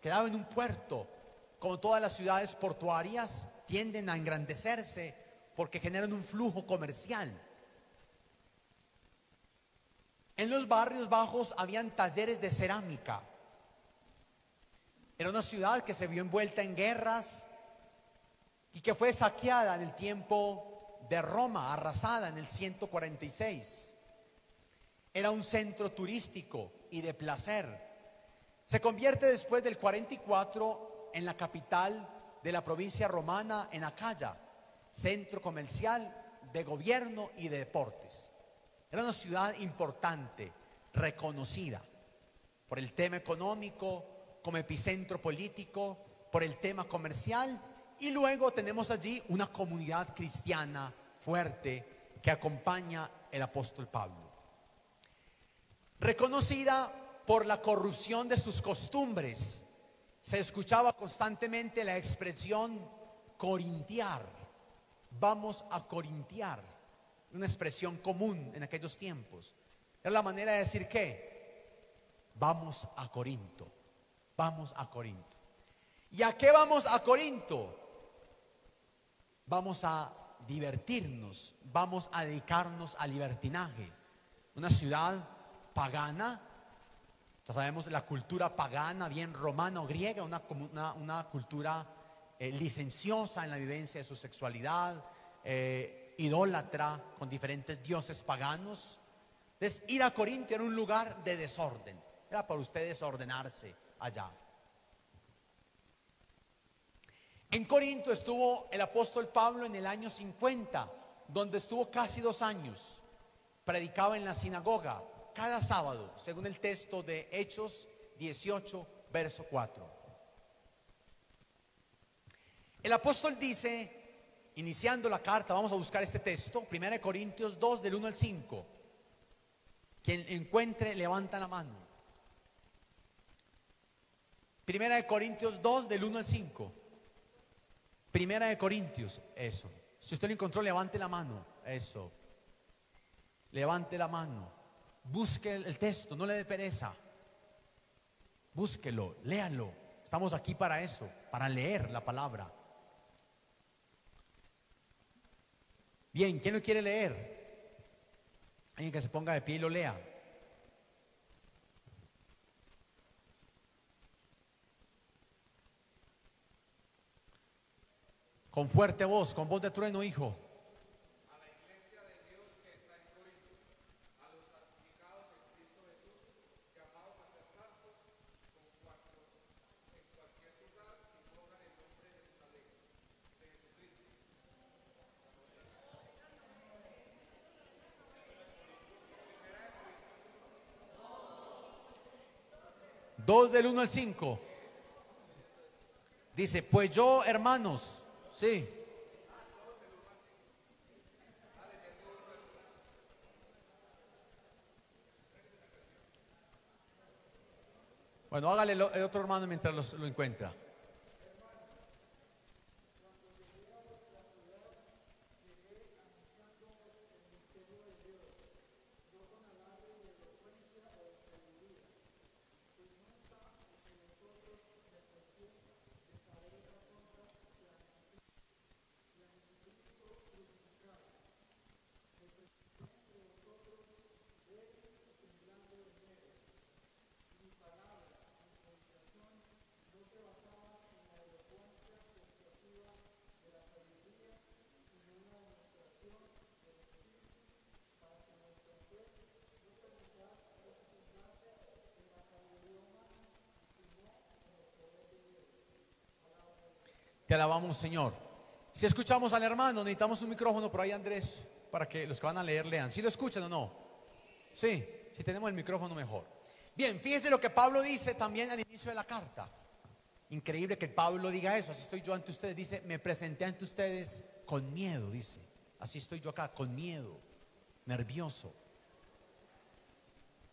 Quedaba en un puerto. Como todas las ciudades portuarias tienden a engrandecerse porque generan un flujo comercial. En los barrios bajos habían talleres de cerámica. Era una ciudad que se vio envuelta en guerras y que fue saqueada en el tiempo de Roma, arrasada en el 146. Era un centro turístico y de placer. Se convierte después del 44 en la capital de la provincia romana en Acaya, centro comercial, de gobierno y de deportes. Era una ciudad importante, reconocida por el tema económico, como epicentro político, por el tema comercial y luego tenemos allí una comunidad cristiana fuerte que acompaña el apóstol Pablo reconocida por la corrupción de sus costumbres. Se escuchaba constantemente la expresión corintiar. Vamos a corintiar. Una expresión común en aquellos tiempos. Era la manera de decir que vamos a Corinto. Vamos a Corinto. ¿Y a qué vamos a Corinto? Vamos a divertirnos, vamos a dedicarnos al libertinaje. Una ciudad pagana. Ya sabemos la cultura pagana, bien romana o griega, una, una, cultura eh, licenciosa en la vivencia de su sexualidad, eh, idólatra con diferentes dioses paganos. Entonces, ir a Corinto era un lugar de desorden. Era para ustedes ordenarse allá. En Corinto estuvo el apóstol Pablo en el año 50, donde estuvo casi dos años. Predicaba en la sinagoga, cada sábado, según el texto de Hechos 18, verso 4. El apóstol dice, iniciando la carta, vamos a buscar este texto, 1 Corintios 2, del 1 al 5. Quien encuentre, levanta la mano. Primera de Corintios 2, del 1 al 5. Primera de Corintios, eso. Si usted lo encontró, levante la mano. Eso. Levante la mano. Busque el texto, no le dé pereza. Búsquelo, léalo. Estamos aquí para eso, para leer la palabra. Bien, ¿quién lo quiere leer? Alguien que se ponga de pie y lo lea. Con fuerte voz, con voz de trueno, hijo. Dos del 1 al 5. Dice, pues yo, hermanos, sí. Bueno, hágale lo- el otro hermano mientras los- lo encuentra. Te alabamos, Señor. Si escuchamos al hermano, necesitamos un micrófono por ahí, Andrés, para que los que van a leer lean. ¿Si lo escuchan o no? Sí, si tenemos el micrófono mejor. Bien, fíjese lo que Pablo dice también al inicio de la carta. Increíble que Pablo diga eso. Así estoy yo ante ustedes. Dice, me presenté ante ustedes con miedo, dice. Así estoy yo acá, con miedo, nervioso.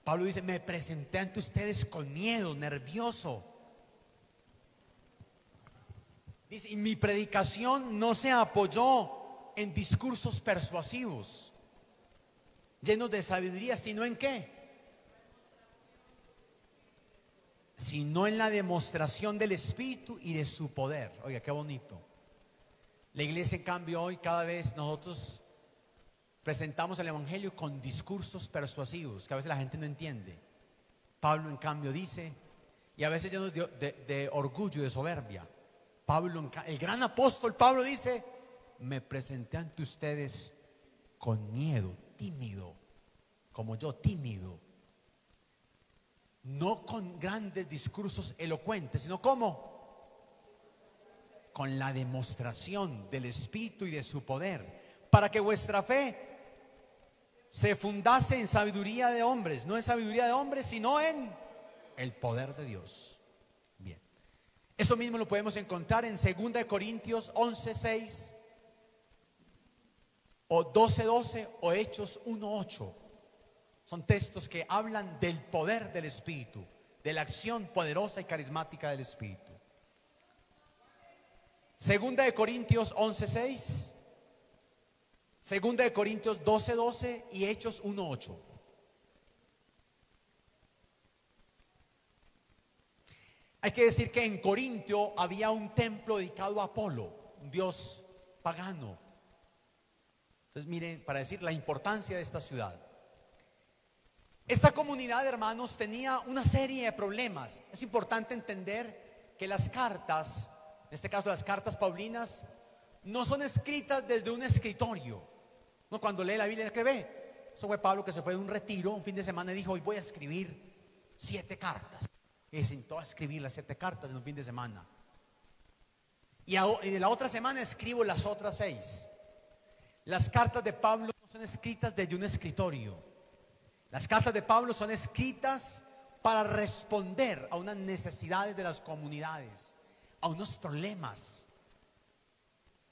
Pablo dice, me presenté ante ustedes con miedo, nervioso. Dice, y mi predicación no se apoyó en discursos persuasivos, llenos de sabiduría, sino en qué? Sino en la demostración del Espíritu y de su poder. Oiga, qué bonito. La iglesia, en cambio, hoy cada vez nosotros presentamos el Evangelio con discursos persuasivos que a veces la gente no entiende. Pablo, en cambio, dice, y a veces llenos de, de, de orgullo de soberbia. Pablo, el gran apóstol Pablo dice, me presenté ante ustedes con miedo, tímido, como yo, tímido. No con grandes discursos elocuentes, sino como con la demostración del Espíritu y de su poder, para que vuestra fe se fundase en sabiduría de hombres, no en sabiduría de hombres, sino en el poder de Dios. Eso mismo lo podemos encontrar en 2 de Corintios 11, 6 o 12, 12 o Hechos 1, 8. Son textos que hablan del poder del Espíritu, de la acción poderosa y carismática del Espíritu. Segunda de Corintios 11, 6. Segunda de Corintios 12, 12 y Hechos 1, 8. Hay que decir que en Corintio había un templo dedicado a Apolo, un dios pagano. Entonces, miren, para decir la importancia de esta ciudad. Esta comunidad, hermanos, tenía una serie de problemas. Es importante entender que las cartas, en este caso las cartas paulinas, no son escritas desde un escritorio. No, cuando lee la Biblia, escribe. Eso fue Pablo que se fue de un retiro un fin de semana y dijo, hoy voy a escribir siete cartas. Y se sentó a escribir las siete cartas en un fin de semana. Y, a- la otra semana escribo las otras seis. Las cartas de Pablo no son escritas desde un escritorio. Las cartas de Pablo son escritas para responder a unas necesidades de las comunidades, a unos problemas.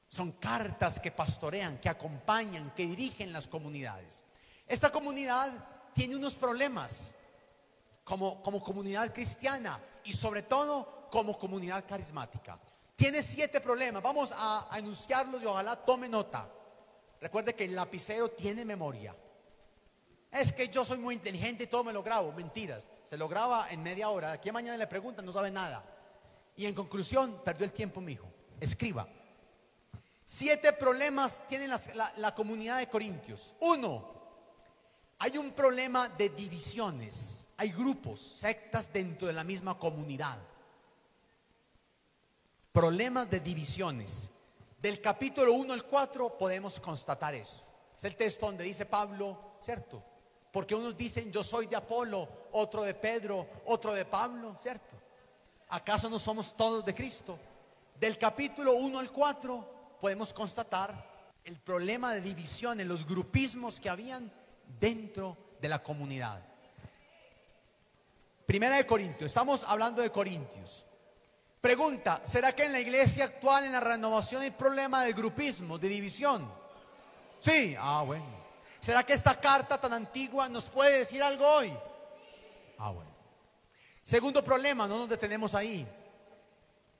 Son cartas que pastorean, que acompañan, que dirigen las comunidades. Esta comunidad tiene unos problemas como, comunidad cristiana y sobre todo como comunidad carismática. Tiene siete problemas. Vamos a, a enunciarlos y ojalá tome nota. Recuerde que el lapicero tiene memoria. Es que yo soy muy inteligente y todo me lo grabo. Mentiras. Se lo graba en media hora. Aquí mañana le preguntan, no sabe nada. Y en conclusión, perdió el tiempo mi hijo. Escriba. Siete problemas tiene la comunidad de Corintios. Uno, hay un problema de divisiones. Hay grupos, sectas dentro de la misma comunidad. Problemas de divisiones. Del capítulo 1 al 4 podemos constatar eso. Es el texto donde dice Pablo, ¿cierto? Porque unos dicen yo soy de Apolo, otro de Pedro, otro de Pablo, ¿cierto? ¿Acaso no somos todos de Cristo? Del capítulo 1 al 4 podemos constatar el problema de división en los grupismos que habían dentro de la comunidad. Primera de Corintios, estamos hablando de Corintios. Pregunta, ¿será que en la iglesia actual, en la renovación, hay problema de grupismo, de división? Sí, ah, bueno. ¿Será que esta carta tan antigua nos puede decir algo hoy? Ah, bueno. Segundo problema, no nos detenemos ahí.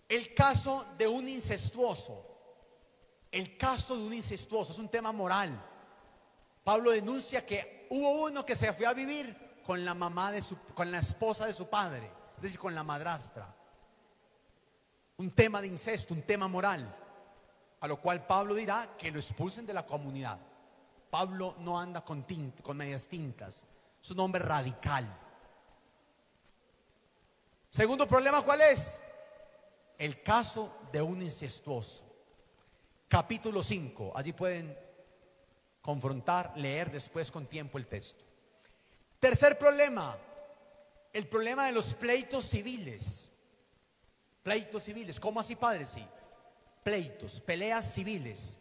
El caso de un incestuoso. El caso de un incestuoso es un tema moral. Pablo denuncia que hubo uno que se fue a vivir con la mamá de su, con la esposa de su padre, es decir, con la madrastra. Un tema de incesto, un tema moral, a lo cual Pablo dirá que lo expulsen de la comunidad. Pablo no anda con, con medias tintas, es un hombre radical. Segundo problema, ¿cuál es? El caso de un incestuoso. Capítulo 5, allí pueden confrontar, leer después con tiempo el texto. Tercer problema, el problema de los pleitos civiles. Pleitos civiles, ¿cómo así, padre? Sí, pleitos, peleas civiles.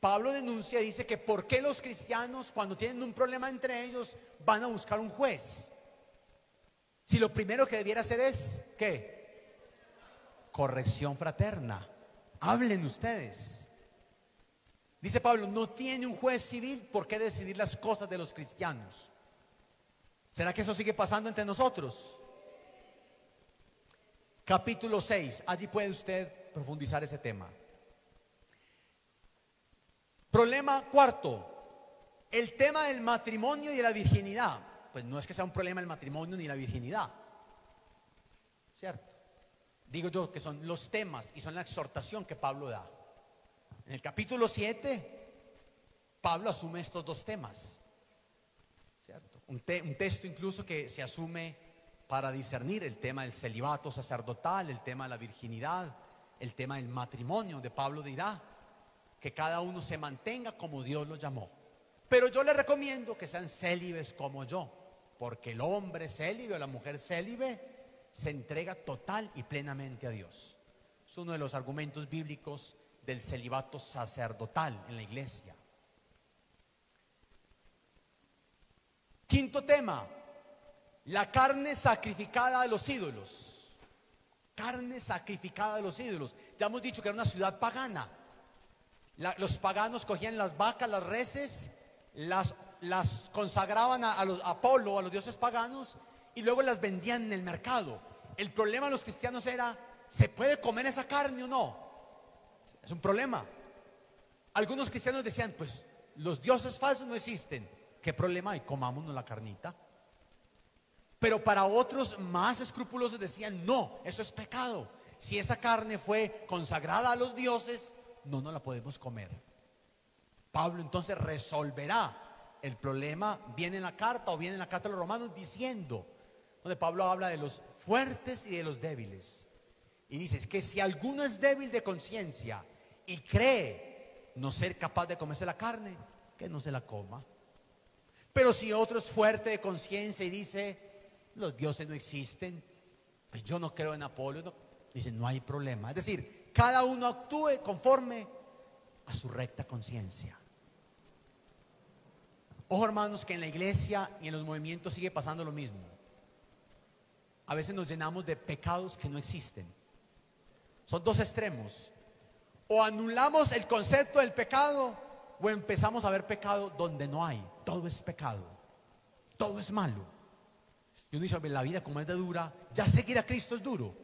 Pablo denuncia y dice que por qué los cristianos cuando tienen un problema entre ellos van a buscar un juez. Si lo primero que debiera hacer es, ¿qué? Corrección fraterna. Hablen ustedes. Dice Pablo, no tiene un juez civil por qué decidir las cosas de los cristianos. ¿Será que eso sigue pasando entre nosotros? Capítulo 6, allí puede usted profundizar ese tema. Problema cuarto, el tema del matrimonio y de la virginidad. Pues no es que sea un problema el matrimonio ni la virginidad. ¿Cierto? Digo yo que son los temas y son la exhortación que Pablo da. En el capítulo 7, Pablo asume estos dos temas. Un, texto incluso que se asume para discernir el tema del celibato sacerdotal, el tema de la virginidad, el tema del matrimonio, de Pablo dirá que cada uno se mantenga como Dios lo llamó. Pero yo le recomiendo que sean célibes como yo, porque el hombre célibe o la mujer célibe se entrega total y plenamente a Dios. Es uno de los argumentos bíblicos del celibato sacerdotal en la iglesia. Quinto tema, la carne sacrificada de los ídolos. Carne sacrificada de los ídolos. Ya hemos dicho que era una ciudad pagana. los paganos cogían las vacas, las reses, las, consagraban a, los Apolo, a los dioses paganos, y luego las vendían en el mercado. El problema de los cristianos era, ¿se puede comer esa carne o no? Es un problema. Algunos cristianos decían, pues los dioses falsos no existen. ¿Qué problema hay? Comámonos la carnita. Pero para otros más escrupulosos decían, no, eso es pecado. Si esa carne fue consagrada a los dioses, no nos la podemos comer. Pablo entonces resolverá el problema, viene en la carta o viene en la carta de los romanos diciendo, donde Pablo habla de los fuertes y de los débiles. Y dice que si alguno es débil de conciencia y cree no ser capaz de comerse la carne, que no se la coma. Pero si otro es fuerte de conciencia y dice, los dioses no existen, pues yo no creo en Apolo, dice, no hay problema. Es decir, cada uno actúe conforme a su recta conciencia. Ojo hermanos que en la iglesia y en los movimientos sigue pasando lo mismo. A veces nos llenamos de pecados que no existen. Son dos extremos. O anulamos el concepto del pecado o empezamos a ver pecado donde no hay. Todo es pecado. Todo es malo. Y uno dice, la vida como es de dura, ya seguir a Cristo es duro.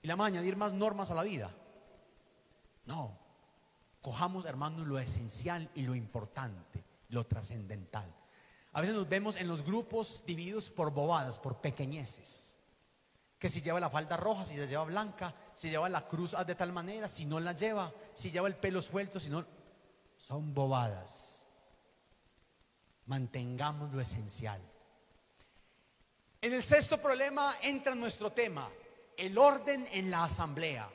Y le vamos a añadir más normas a la vida. No. Cojamos, hermanos, lo esencial y lo importante, lo trascendental. A veces nos vemos en los grupos divididos por bobadas, por pequeñeces. Que si lleva la falda roja, si la lleva blanca, si lleva la cruz de tal manera, si no la lleva, si lleva el pelo suelto, si no son bobadas. Mantengamos lo esencial. En el sexto problema entra nuestro tema, el orden en la asamblea.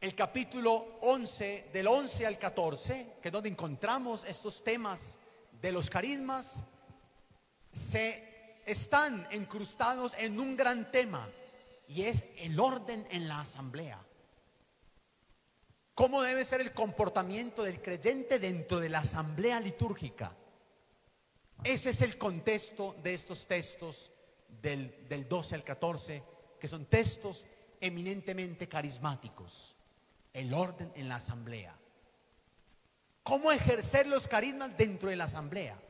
el capítulo 11, del 11 al 14, que es donde encontramos estos temas de los carismas, se están incrustados en un gran tema y es el orden en la asamblea. ¿Cómo debe ser el comportamiento del creyente dentro de la asamblea litúrgica? Ese es el contexto de estos textos del, del 12 al 14, que son textos eminentemente carismáticos. El orden en la asamblea. ¿Cómo ejercer los carismas dentro de la asamblea?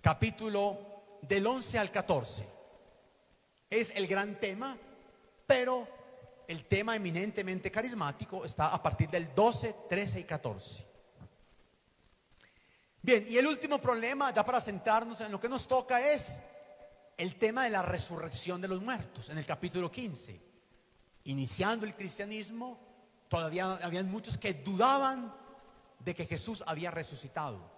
Capítulo del 11 al 14. Es el gran tema, pero el tema eminentemente carismático está a partir del 12, 13 y 14. Bien, y el último problema, ya para centrarnos en lo que nos toca, es el tema de la resurrección de los muertos, en el capítulo 15. Iniciando el cristianismo, todavía habían muchos que dudaban de que Jesús había resucitado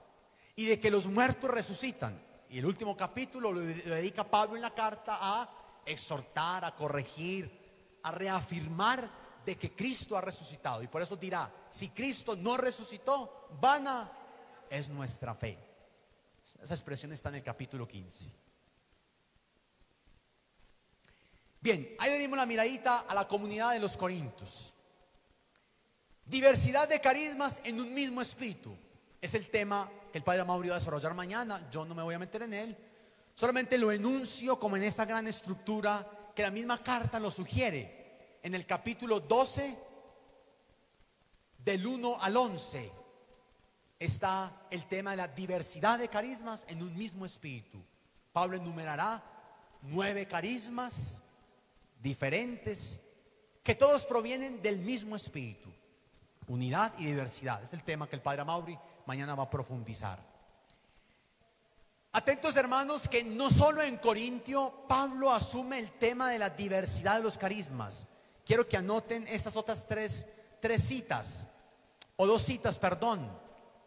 y de que los muertos resucitan. Y el último capítulo lo dedica Pablo en la carta a exhortar, a corregir, a reafirmar de que Cristo ha resucitado. Y por eso dirá, si Cristo no resucitó, vana es nuestra fe. Esa expresión está en el capítulo 15. Bien, ahí le dimos la miradita a la comunidad de los Corintios. Diversidad de carismas en un mismo espíritu. Es el tema que el Padre Mauricio va a desarrollar mañana. Yo no me voy a meter en él. Solamente lo enuncio como en esta gran estructura que la misma carta lo sugiere. En el capítulo 12, del 1 al 11, está el tema de la diversidad de carismas en un mismo espíritu. Pablo enumerará nueve carismas diferentes que todos provienen del mismo espíritu. Unidad y diversidad. Es el tema que el Padre Mauri mañana va a profundizar. Atentos hermanos que no solo en Corintio Pablo asume el tema de la diversidad de los carismas. Quiero que anoten estas otras tres, tres citas, o dos citas, perdón,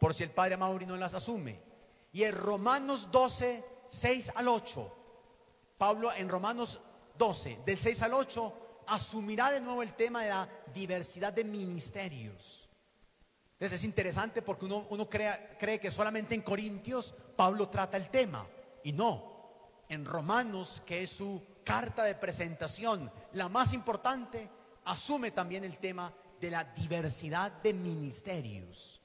por si el padre Mauri no las asume. Y en Romanos 12, 6 al 8, Pablo en Romanos 12, del 6 al 8, asumirá de nuevo el tema de la diversidad de ministerios. Entonces es interesante porque uno, uno cree que solamente en Corintios Pablo trata el tema. Y no, en Romanos, que es su carta de presentación, la más importante, asume también el tema de la diversidad de ministerios.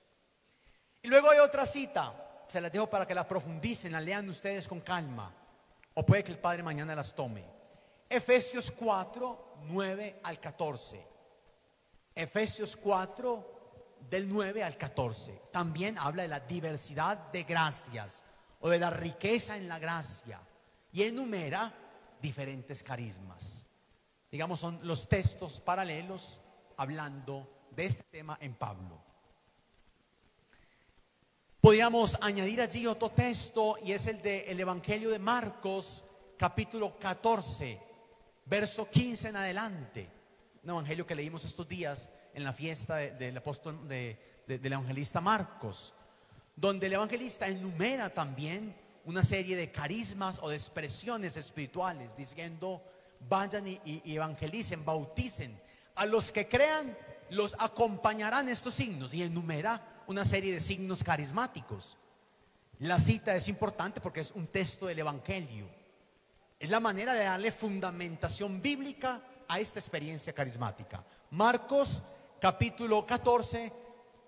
Y luego hay otra cita, se las dejo para que la profundicen, la lean ustedes con calma, o puede que el Padre mañana las tome. Efesios 4, 9 al 14. Efesios 4, del 9 al 14. También habla de la diversidad de gracias o de la riqueza en la gracia y enumera diferentes carismas. Digamos, son los textos paralelos hablando de este tema en Pablo. Podríamos añadir allí otro texto y es el del Evangelio de Marcos, capítulo 14, verso 15 en adelante. Un evangelio que leímos estos días en la fiesta del apóstol del evangelista Marcos, donde el evangelista enumera también una serie de carismas o de expresiones espirituales, diciendo, vayan y, y evangelicen, bauticen. A los que crean, los acompañarán estos signos y enumera una serie de signos carismáticos. La cita es importante porque es un texto del Evangelio. Es la manera de darle fundamentación bíblica a esta experiencia carismática. Marcos capítulo 14,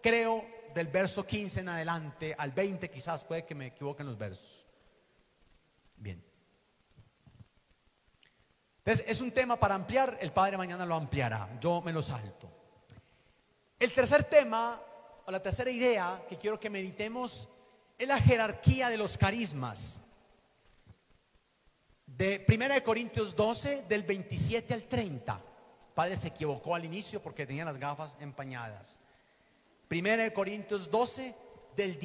creo del verso 15 en adelante al 20 quizás, puede que me equivoquen los versos. Bien. Entonces, es un tema para ampliar, el Padre mañana lo ampliará, yo me lo salto. El tercer tema, la tercera idea que quiero que meditemos, es la jerarquía de los carismas. De 1 Corintios 12, del 27 al 30 padre se equivocó al inicio porque tenía las gafas empañadas. Primera de Corintios 12, del,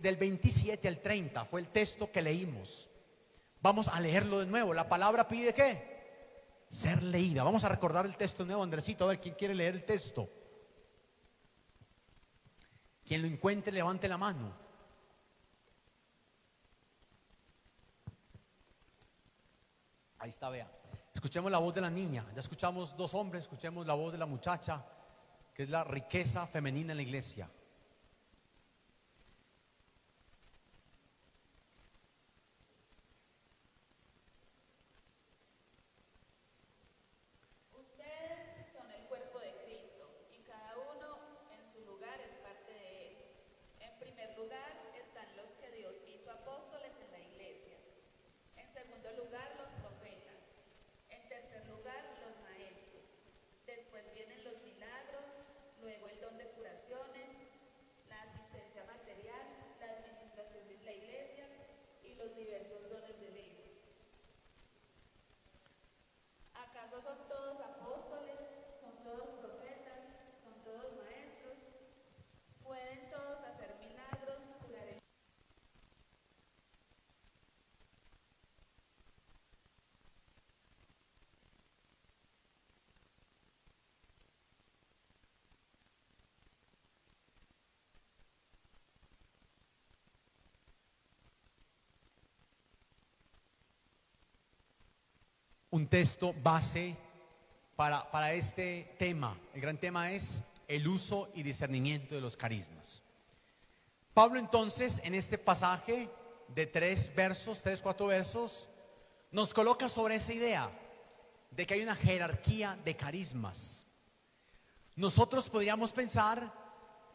del 27 al 30, fue el texto que leímos. Vamos a leerlo de nuevo. La palabra pide qué? Ser leída. Vamos a recordar el texto nuevo, Andresito. A ver, ¿quién quiere leer el texto? Quien lo encuentre, levante la mano. Ahí está, vea. Escuchemos la voz de la niña. Ya escuchamos dos hombres, escuchemos la voz de la muchacha, que es la riqueza femenina en la iglesia. Ustedes son el cuerpo de Cristo y cada uno en su lugar es parte de él. En primer lugar están los que Dios hizo apóstoles en la iglesia. En segundo lugar los profetas. En tercer lugar los maestros. Después vienen los milagros, luego el don de curaciones, la asistencia material, la administración de la iglesia y los diversos dones de ley. ¿Acaso son todos apóstoles? ¿Son todos profetas? ¿Son todos maestros? ¿Pueden todos hacer milagros, curar el un texto base para, para este tema. El gran tema es el uso y discernimiento de los carismas. Pablo entonces en este pasaje de tres versos, tres, cuatro versos, nos coloca sobre esa idea de que hay una jerarquía de carismas. Nosotros podríamos pensar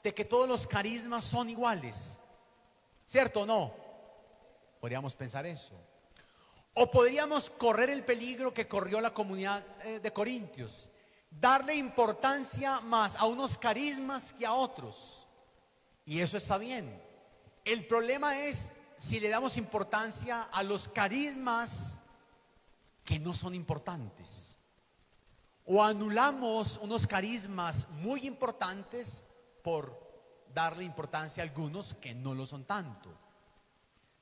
de que todos los carismas son iguales, ¿cierto o no? Podríamos pensar eso. O podríamos correr el peligro que corrió la comunidad eh, de Corintios, darle importancia más a unos carismas que a otros. Y eso está bien. El problema es si le damos importancia a los carismas que no son importantes. O anulamos unos carismas muy importantes por darle importancia a algunos que no lo son tanto.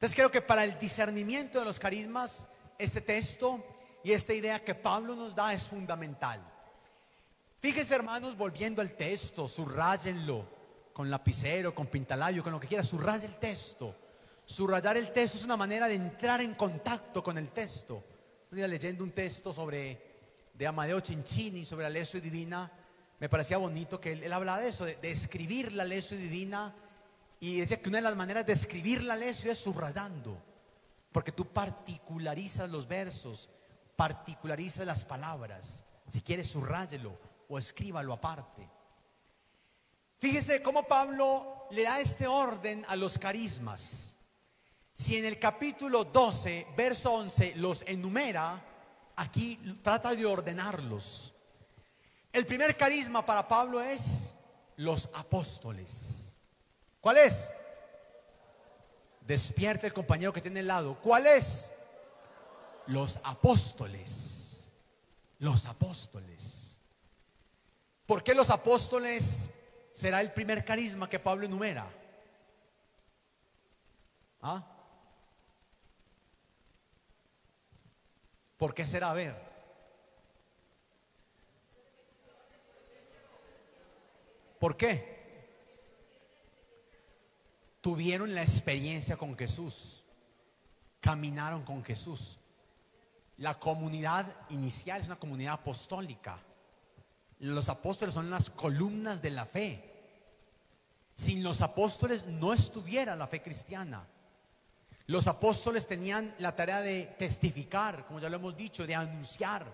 Entonces creo que para el discernimiento de los carismas, este texto y esta idea que Pablo nos da es fundamental. Fíjense hermanos, volviendo al texto, subrayenlo con lapicero, con pintalayo, con lo que quiera, subraya el texto. Subrayar el texto es una manera de entrar en contacto con el texto. Estoy leyendo un texto sobre de Amadeo Cincini sobre la ley divina. Me parecía bonito que él, él de eso, de, de escribir la ley divina y decía que una de las maneras de escribir la ley es subrayando, porque tú particularizas los versos, particularizas las palabras. Si quieres, subrayelo o escríbalo aparte. Fíjese cómo Pablo le da este orden a los carismas. Si en el capítulo 12, verso 11, los enumera, aquí trata de ordenarlos. El primer carisma para Pablo es los apóstoles. ¿Cuál es? Despierta el compañero que tiene al lado. ¿Cuál es? Los apóstoles. Los apóstoles. ¿Por qué los apóstoles será el primer carisma que Pablo enumera? ¿Ah? ¿Por qué será? A ver. ¿Por qué? Tuvieron la experiencia con Jesús. Caminaron con Jesús. La comunidad inicial es una comunidad apostólica. Los apóstoles son las columnas de la fe. Sin los apóstoles no estuviera la fe cristiana. Los apóstoles tenían la tarea de testificar, como ya lo hemos dicho, de anunciar.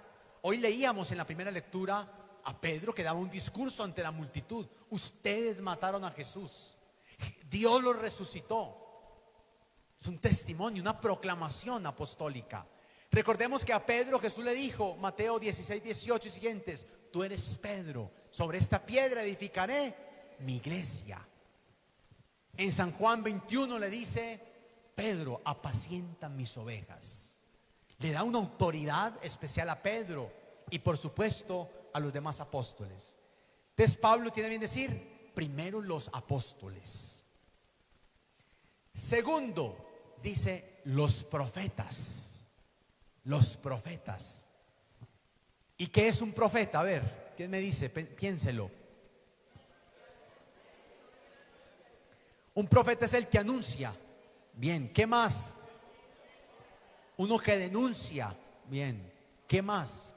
Hoy leíamos en la primera lectura a Pedro que daba un discurso ante la multitud. Ustedes mataron a Jesús. Dios lo resucitó. Es un testimonio, una proclamación apostólica. Recordemos que a Pedro Jesús le dijo, Mateo 16, 18 y siguientes, tú eres Pedro, sobre esta piedra edificaré mi iglesia. En San Juan 21 le dice, Pedro, apacienta mis ovejas. Le da una autoridad especial a Pedro y por supuesto a los demás apóstoles. Entonces Pablo tiene bien decir, primero los apóstoles. Segundo, dice los profetas. Los profetas. ¿Y qué es un profeta? A ver, ¿quién me dice? Piénselo. Un profeta es el que anuncia. Bien, ¿qué más? Uno que denuncia. Bien. ¿Qué más?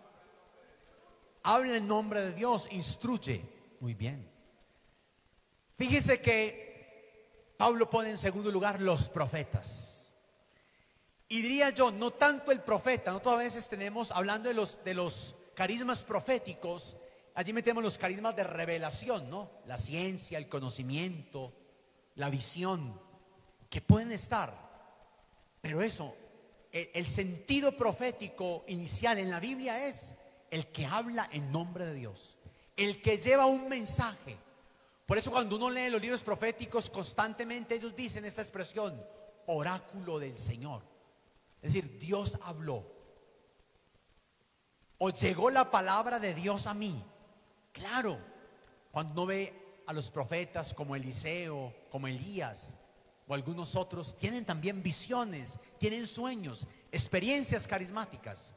Habla en nombre de Dios, instruye. Muy bien. Fíjese que Pablo pone en segundo lugar los profetas. Y diría yo, no tanto el profeta, no todas veces tenemos, hablando de los, de los carismas proféticos, allí metemos los carismas de revelación, ¿no? La ciencia, el conocimiento, la visión, que pueden estar. Pero eso, el, el sentido profético inicial en la Biblia es el que habla en nombre de Dios, el que lleva un mensaje. Por eso cuando uno lee los libros proféticos, constantemente ellos dicen esta expresión, oráculo del Señor. Es decir, Dios habló. O llegó la palabra de Dios a mí. Claro, cuando uno ve a los profetas como Eliseo, como Elías, o algunos otros, tienen también visiones, tienen sueños, experiencias carismáticas.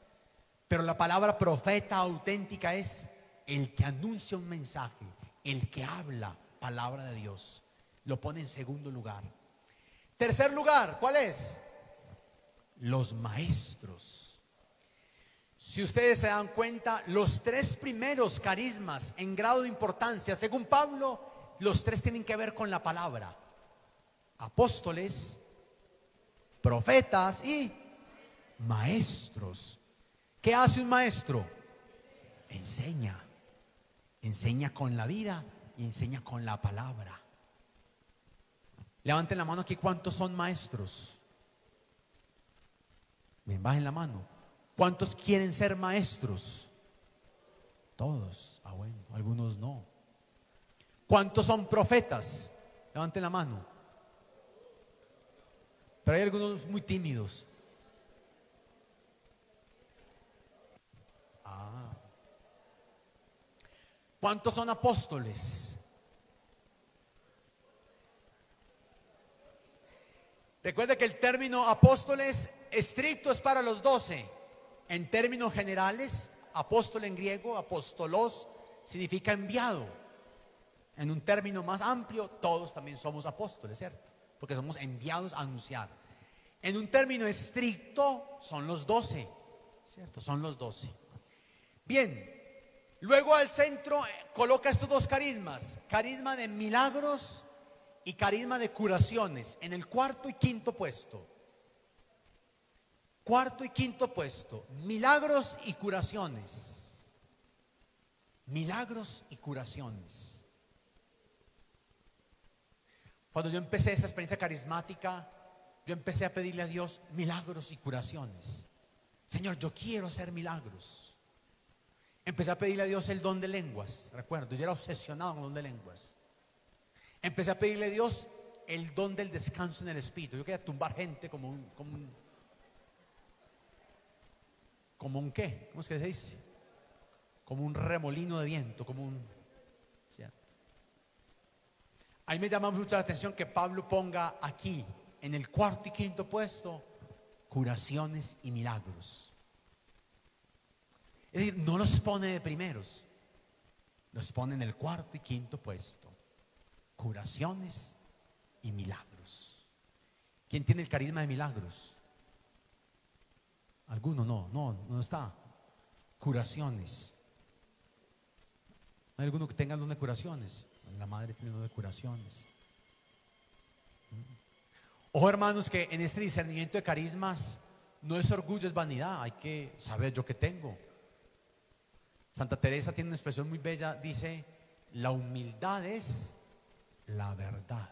Pero la palabra profeta auténtica es el que anuncia un mensaje, el que habla palabra de Dios. Lo pone en segundo lugar. Tercer lugar, ¿cuál es? Los maestros. Si ustedes se dan cuenta, los tres primeros carismas en grado de importancia, según Pablo, los tres tienen que ver con la palabra. Apóstoles, profetas y maestros. ¿Qué hace un maestro? Enseña. Enseña con la vida y enseña con la palabra. Levanten la mano aquí cuántos son maestros. Bien, bajen la mano. ¿Cuántos quieren ser maestros? Todos. Ah, bueno, algunos no. ¿Cuántos son profetas? Levanten la mano. Pero hay algunos muy tímidos. ¿Cuántos son apóstoles? Recuerde que el término apóstoles estricto es para los doce. En términos generales, apóstol en griego, apóstolos, significa enviado. En un término más amplio, todos también somos apóstoles, ¿cierto? Porque somos enviados a anunciar. En un término estricto, son los doce, ¿cierto? Son los doce. Bien, Luego al centro eh, coloca estos dos carismas, carisma de milagros y carisma de curaciones, en el cuarto y quinto puesto. Cuarto y quinto puesto, milagros y curaciones. Milagros y curaciones. Cuando yo empecé esa experiencia carismática, yo empecé a pedirle a Dios milagros y curaciones. Señor, yo quiero hacer milagros. Empecé a pedirle a Dios el don de lenguas. Recuerdo, yo era obsesionado con el don de lenguas. Empecé a pedirle a Dios el don del descanso en el espíritu. Yo quería tumbar gente como un, como un, como un qué, ¿cómo es que se dice? Como un remolino de viento, como un. Ahí me llama mucho la atención que Pablo ponga aquí, en el cuarto y quinto puesto, curaciones y milagros. Es decir, no los pone de primeros, los pone en el cuarto y quinto puesto. Curaciones y milagros. ¿Quién tiene el carisma de milagros? Alguno no, no, no está. Curaciones. ¿Hay alguno que tenga el de curaciones? La madre tiene don de curaciones. Ojo hermanos que en este discernimiento de carismas no es orgullo, es vanidad. Hay que saber yo que tengo. Santa Teresa tiene una expresión muy bella, dice, la humildad es la verdad.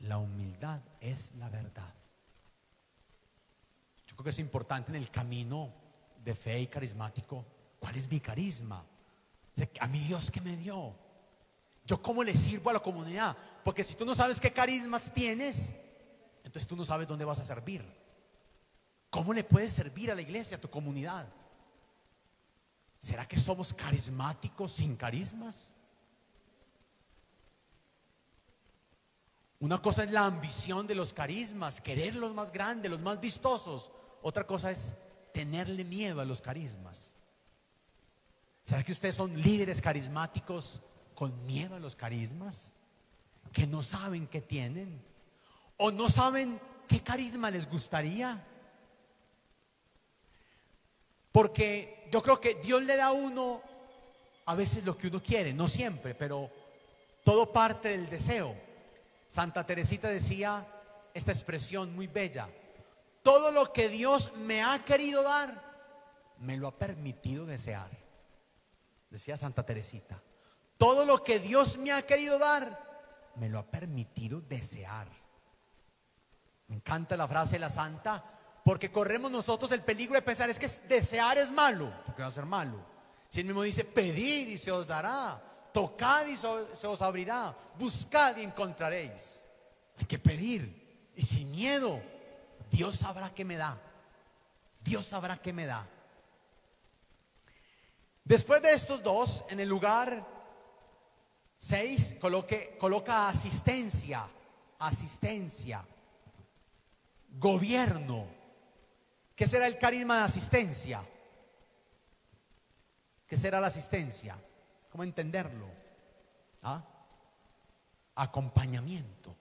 La humildad es la verdad. Yo creo que es importante en el camino de fe y carismático, ¿cuál es mi carisma? A mi Dios que me dio. Yo cómo le sirvo a la comunidad. Porque si tú no sabes qué carismas tienes, entonces tú no sabes dónde vas a servir. ¿Cómo le puedes servir a la iglesia, a tu comunidad? ¿Será que somos carismáticos sin carismas? Una cosa es la ambición de los carismas, querer los más grandes, los más vistosos. Otra cosa es tenerle miedo a los carismas. ¿Será que ustedes son líderes carismáticos con miedo a los carismas? Que no saben qué tienen. O no saben qué carisma les gustaría. Porque yo creo que Dios le da a uno a veces lo que uno quiere, no siempre, pero todo parte del deseo. Santa Teresita decía esta expresión muy bella. Todo lo que Dios me ha querido dar, me lo ha permitido desear. Decía Santa Teresita. Todo lo que Dios me ha querido dar, me lo ha permitido desear. Me encanta la frase de la santa, porque corremos nosotros el peligro de pensar, es que desear es malo, porque va a ser malo. Si él mismo dice, pedid y se os dará, tocad y se os abrirá, buscad y encontraréis. Hay que pedir y sin miedo, Dios sabrá qué me da. Dios sabrá qué me da. Después de estos dos, en el lugar 6, coloca asistencia, asistencia, gobierno. ¿Qué será el carisma de asistencia? ¿Qué será la asistencia? ¿Cómo entenderlo? ¿Ah? Acompañamiento.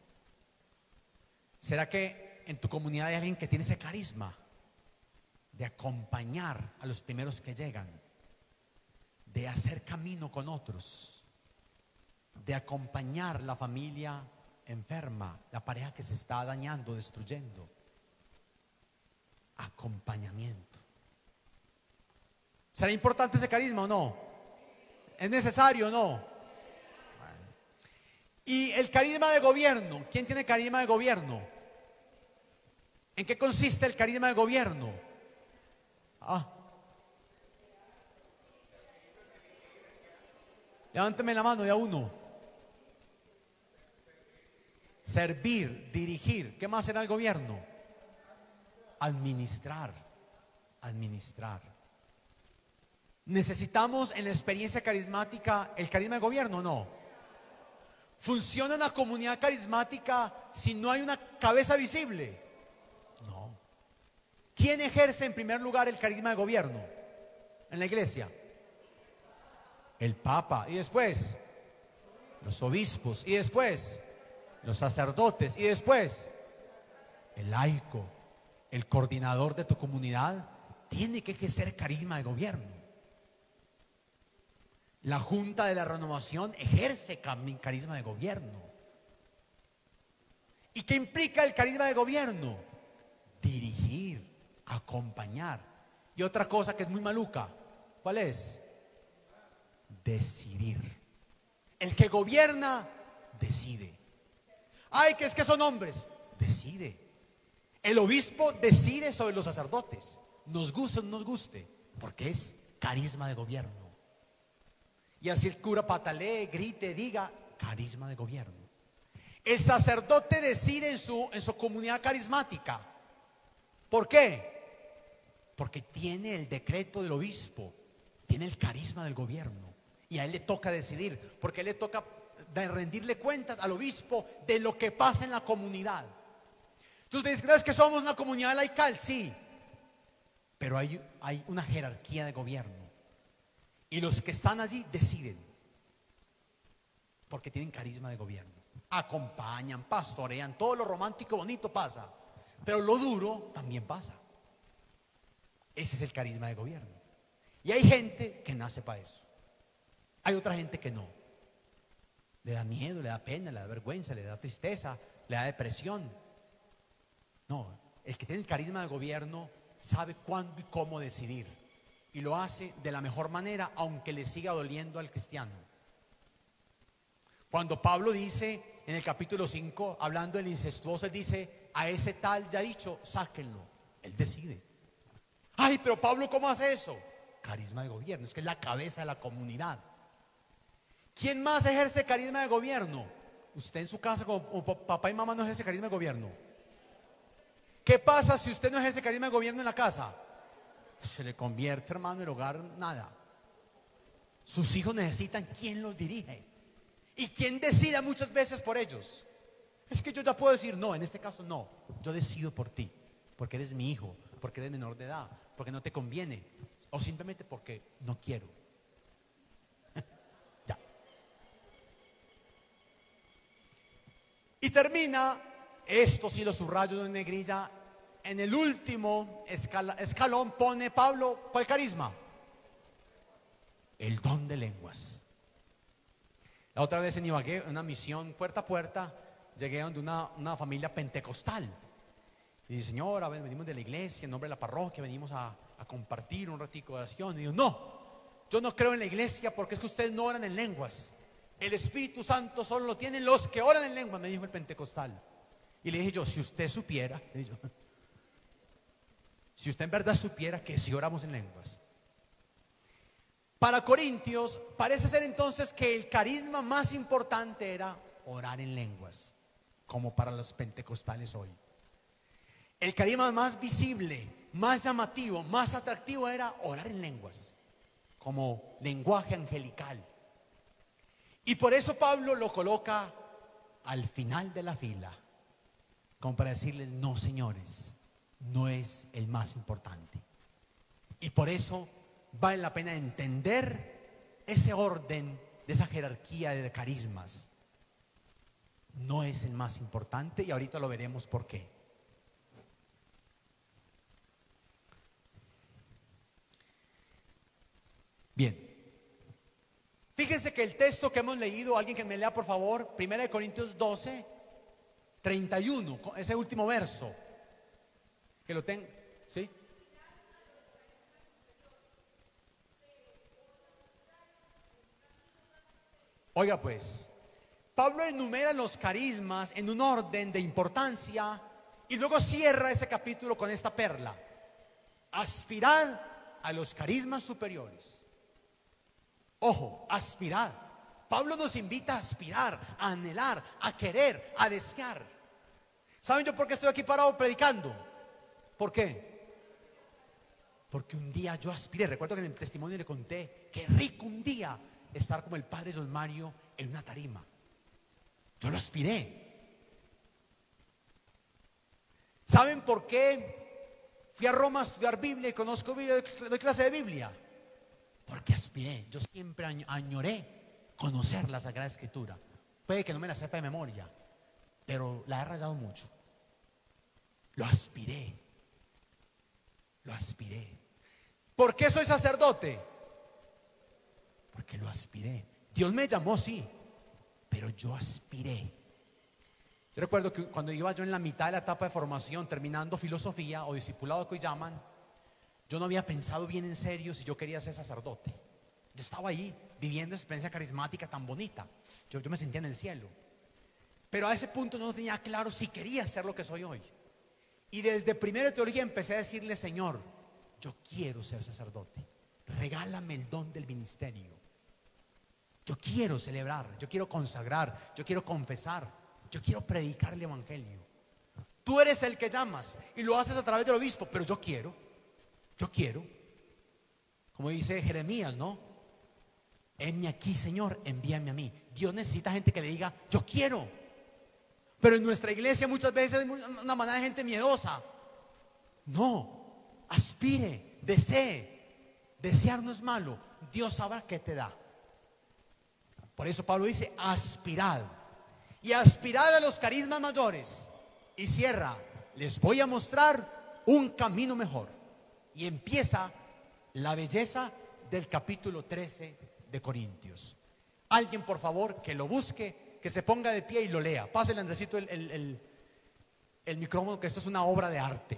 ¿Será que en tu comunidad hay alguien que tiene ese carisma de acompañar a los primeros que llegan, de hacer camino con otros, de acompañar la familia enferma, la pareja que se está dañando, destruyendo? Acompañamiento. ¿Será importante ese carisma o no? ¿Es necesario o no? Y el carisma de gobierno, ¿quién tiene carisma de gobierno? ¿En qué consiste el carisma de gobierno? Ah. Levánteme la mano de a uno. Servir, dirigir. ¿Qué más será el gobierno? Administrar. Administrar. ¿Necesitamos en la experiencia carismática el carisma de gobierno no? ¿Funciona una comunidad carismática si no hay una cabeza visible? No. ¿Quién ejerce en primer lugar el carisma de gobierno en la iglesia? El Papa. Y después, los obispos. Y después, los sacerdotes. Y después, el laico, el coordinador de tu comunidad, tiene que ejercer carisma de gobierno. La Junta de la Renovación ejerce carisma de gobierno. ¿Y qué implica el carisma de gobierno? Dirigir, acompañar. Y otra cosa que es muy maluca, ¿cuál es? Decidir. El que gobierna, decide. Ay, que es que son hombres, decide. El obispo decide sobre los sacerdotes, nos guste o no nos guste, porque es carisma de gobierno. Y así el cura patalee, grite, diga, carisma de gobierno. El sacerdote decide en su, en su comunidad carismática. ¿Por qué? Porque tiene el decreto del obispo, tiene el carisma del gobierno. Y a él le toca decidir, porque le toca rendirle cuentas al obispo de lo que pasa en la comunidad. Entonces, ¿crees que somos una comunidad laical? Sí, pero hay, hay una jerarquía de gobierno. Y los que están allí deciden. Porque tienen carisma de gobierno. Acompañan, pastorean, todo lo romántico bonito pasa. Pero lo duro también pasa. Ese es el carisma de gobierno. Y hay gente que nace para eso. Hay otra gente que no. Le da miedo, le da pena, le da vergüenza, le da tristeza, le da depresión. No, el que tiene el carisma de gobierno sabe cuándo y cómo decidir y lo hace de la mejor manera, aunque le siga doliendo al cristiano. Cuando Pablo dice en el capítulo 5, hablando del incestuoso, él dice, a ese tal ya dicho, sáquenlo. Él decide. Ay, pero Pablo, ¿cómo hace eso? Carisma de gobierno, es que es la cabeza de la comunidad. ¿Quién más ejerce carisma de gobierno? Usted en su casa como papá y mamá no ejerce carisma de gobierno. ¿Qué pasa si usted no ejerce carisma de gobierno en la casa? se le convierte, hermano, el hogar, nada. Sus hijos necesitan quien los dirige y quien decida muchas veces por ellos. Es que yo ya puedo decir, no, en este caso no, yo decido por ti, porque eres mi hijo, porque eres menor de edad, porque no te conviene, o simplemente porque no quiero. ya. Y termina, esto sí lo subrayo de negrilla, en el último escalón pone Pablo, ¿cuál carisma? El don de lenguas. La otra vez en Ibagué, en una misión puerta a puerta, llegué donde una, familia pentecostal. Y dice, señora, ven, venimos de la iglesia, en nombre de la parroquia, venimos a, a compartir un ratico de oración. Y digo, no, yo no creo en la iglesia porque es que ustedes no oran en lenguas. El Espíritu Santo solo lo tienen los que oran en lenguas, me dijo el pentecostal. Y le dije yo, si usted supiera, si usted en verdad supiera que si oramos en lenguas. Para Corintios parece ser entonces que el carisma más importante era orar en lenguas, como para los pentecostales hoy. El carisma más visible, más llamativo, más atractivo era orar en lenguas, como lenguaje angelical. Y por eso Pablo lo coloca al final de la fila, como para decirles, no señores, no es el más importante. Y por eso vale la pena entender ese orden de esa jerarquía de carismas. No es el más importante y ahorita lo veremos por qué. Bien. Fíjense que el texto que hemos leído, alguien que me lea por favor, 1 Corintios 12, 31, ese último verso. Que lo tengo, ¿sí? Oiga pues, Pablo enumera los carismas en un orden de importancia y luego cierra ese capítulo con esta perla. Aspirad a los carismas superiores. Ojo, aspirad. Pablo nos invita a aspirar, a anhelar, a querer, a desear. ¿Saben yo por qué estoy aquí parado predicando? ¿Por qué? Porque un día yo aspiré, recuerdo que en el testimonio le conté, que rico un día estar como el padre Don Mario en una tarima. Yo lo aspiré. ¿Saben por qué fui a Roma a estudiar Biblia y conozco Biblia, doy clase de Biblia? Porque aspiré. Yo siempre añ- añoré conocer la Sagrada Escritura. Puede que no me la sepa de memoria, pero la he rayado mucho. Lo aspiré. Lo aspiré. ¿Por qué soy sacerdote? Porque lo aspiré. Dios me llamó, sí, pero yo aspiré. Yo recuerdo que cuando iba yo en la mitad de la etapa de formación, terminando filosofía o discipulado que hoy llaman, yo no había pensado bien en serio si yo quería ser sacerdote. Yo estaba ahí viviendo esa experiencia carismática tan bonita. Yo, yo me sentía en el cielo. Pero a ese punto no tenía claro si quería ser lo que soy hoy. Y desde primera teología empecé a decirle, Señor, yo quiero ser sacerdote. Regálame el don del ministerio. Yo quiero celebrar, yo quiero consagrar, yo quiero confesar, yo quiero predicar el Evangelio. Tú eres el que llamas y lo haces a través del obispo, pero yo quiero, yo quiero. Como dice Jeremías, ¿no? Enme aquí, Señor, envíame a mí. Dios necesita gente que le diga, yo quiero. Pero en nuestra iglesia muchas veces hay una manera de gente miedosa. No, aspire, desee. Desear no es malo. Dios sabrá qué te da. Por eso Pablo dice, aspirad. Y aspirad a los carismas mayores. Y cierra, les voy a mostrar un camino mejor. Y empieza la belleza del capítulo 13 de Corintios. Alguien, por favor, que lo busque, que se ponga de pie y lo lea. Pásale, Andresito, el, el, el, el micrófono, que esto es una obra de arte.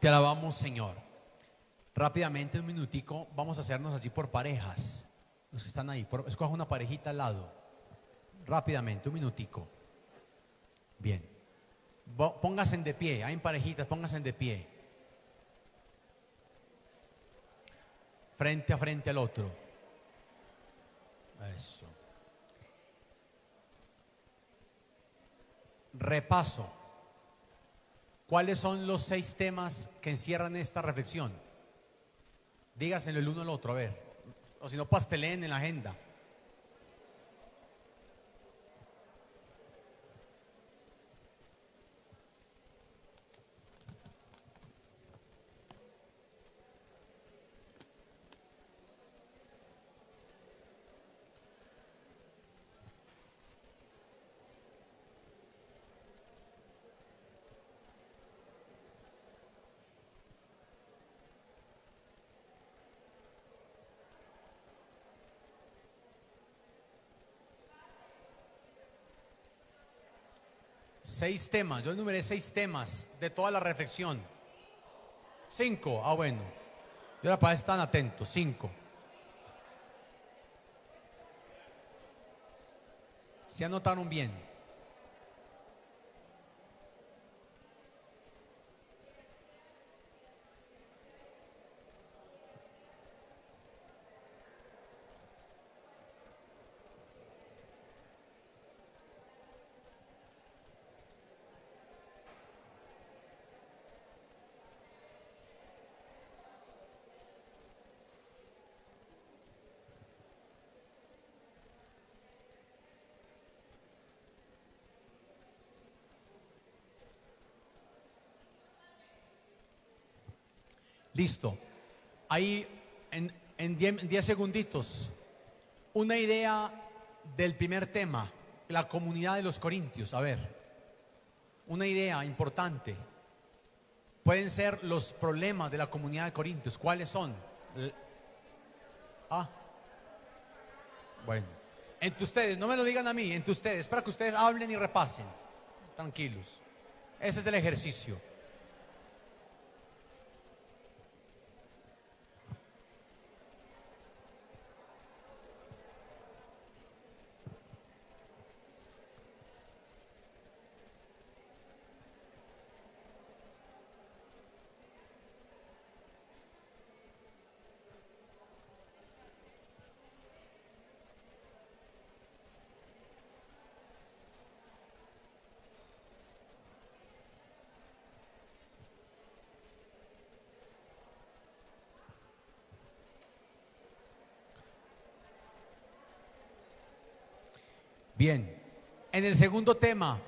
Te alabamos, Señor. Rápidamente, un minutico, vamos a hacernos allí por parejas. Los que están ahí, por, escoja una parejita al lado. Rápidamente, un minutico. Bien. Pónganse de pie, hay parejitas, pónganse de pie. Frente a frente al otro. Eso. Repaso. ¿Cuáles son los seis temas que encierran esta reflexión? Dígaselo el uno al otro, a ver. O si no, pasteleen en la agenda. Seis temas, yo enumeré seis temas de toda la reflexión. Cinco, ah bueno. Yo la para están atentos, cinco. Se anotaron bien. Listo. Ahí en, en diez, en diez segunditos, una idea del primer tema, la comunidad de los corintios. A ver, una idea importante. Pueden ser los problemas de la comunidad de corintios. ¿Cuáles son? Ah. Bueno. Entre ustedes, no me lo digan a mí, entre ustedes, para que ustedes hablen y repasen. Tranquilos. Ese es el ejercicio. Bien, en el segundo tema,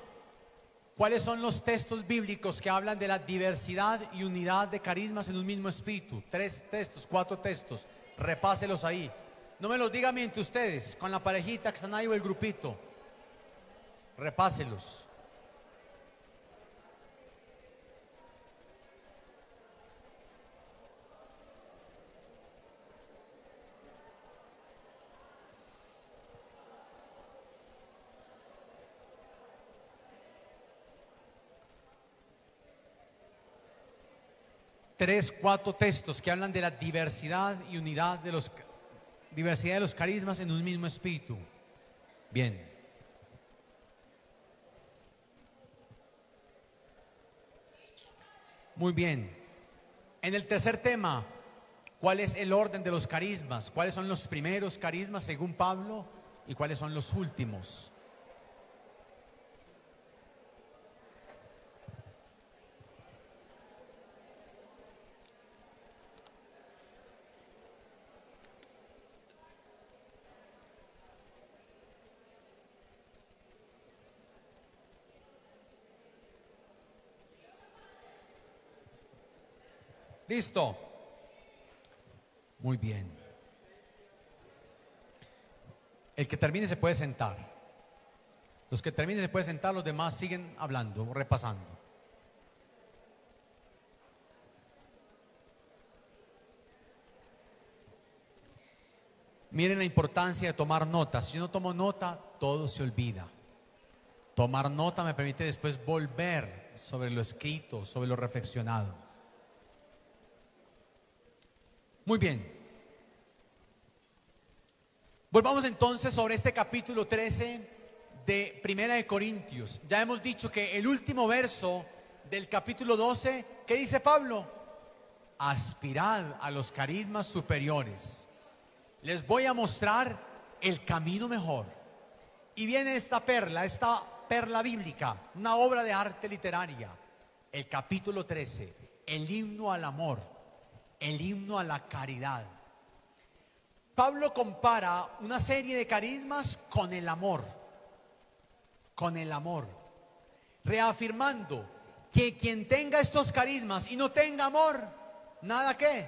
¿cuáles son los textos bíblicos que hablan de la diversidad y unidad de carismas en un mismo espíritu? Tres textos, cuatro textos, repáselos ahí. No me los diga entre ustedes, con la parejita que están ahí o el grupito. Repáselos. Tres, cuatro textos que hablan de la diversidad y unidad de los diversidad de los carismas en un mismo espíritu. Bien. Muy bien. En el tercer tema, ¿cuál es el orden de los carismas? ¿Cuáles son los primeros carismas según Pablo y cuáles son los últimos? ¿Listo? Muy bien. El que termine se puede sentar. Los que terminen se pueden sentar, los demás siguen hablando, repasando. Miren la importancia de tomar nota. Si yo no tomo nota, todo se olvida. Tomar nota me permite después volver sobre lo escrito, sobre lo reflexionado. Muy bien. Volvamos entonces sobre este capítulo 13 de Primera de Corintios. Ya hemos dicho que el último verso del capítulo 12, ¿qué dice Pablo? Aspirad a los carismas superiores. Les voy a mostrar el camino mejor. Y viene esta perla, esta perla bíblica, una obra de arte literaria, el capítulo 13, el himno al amor, el himno a la caridad. Pablo compara una serie de carismas con el amor, con el amor, reafirmando que quien tenga estos carismas y no tenga amor, nada que,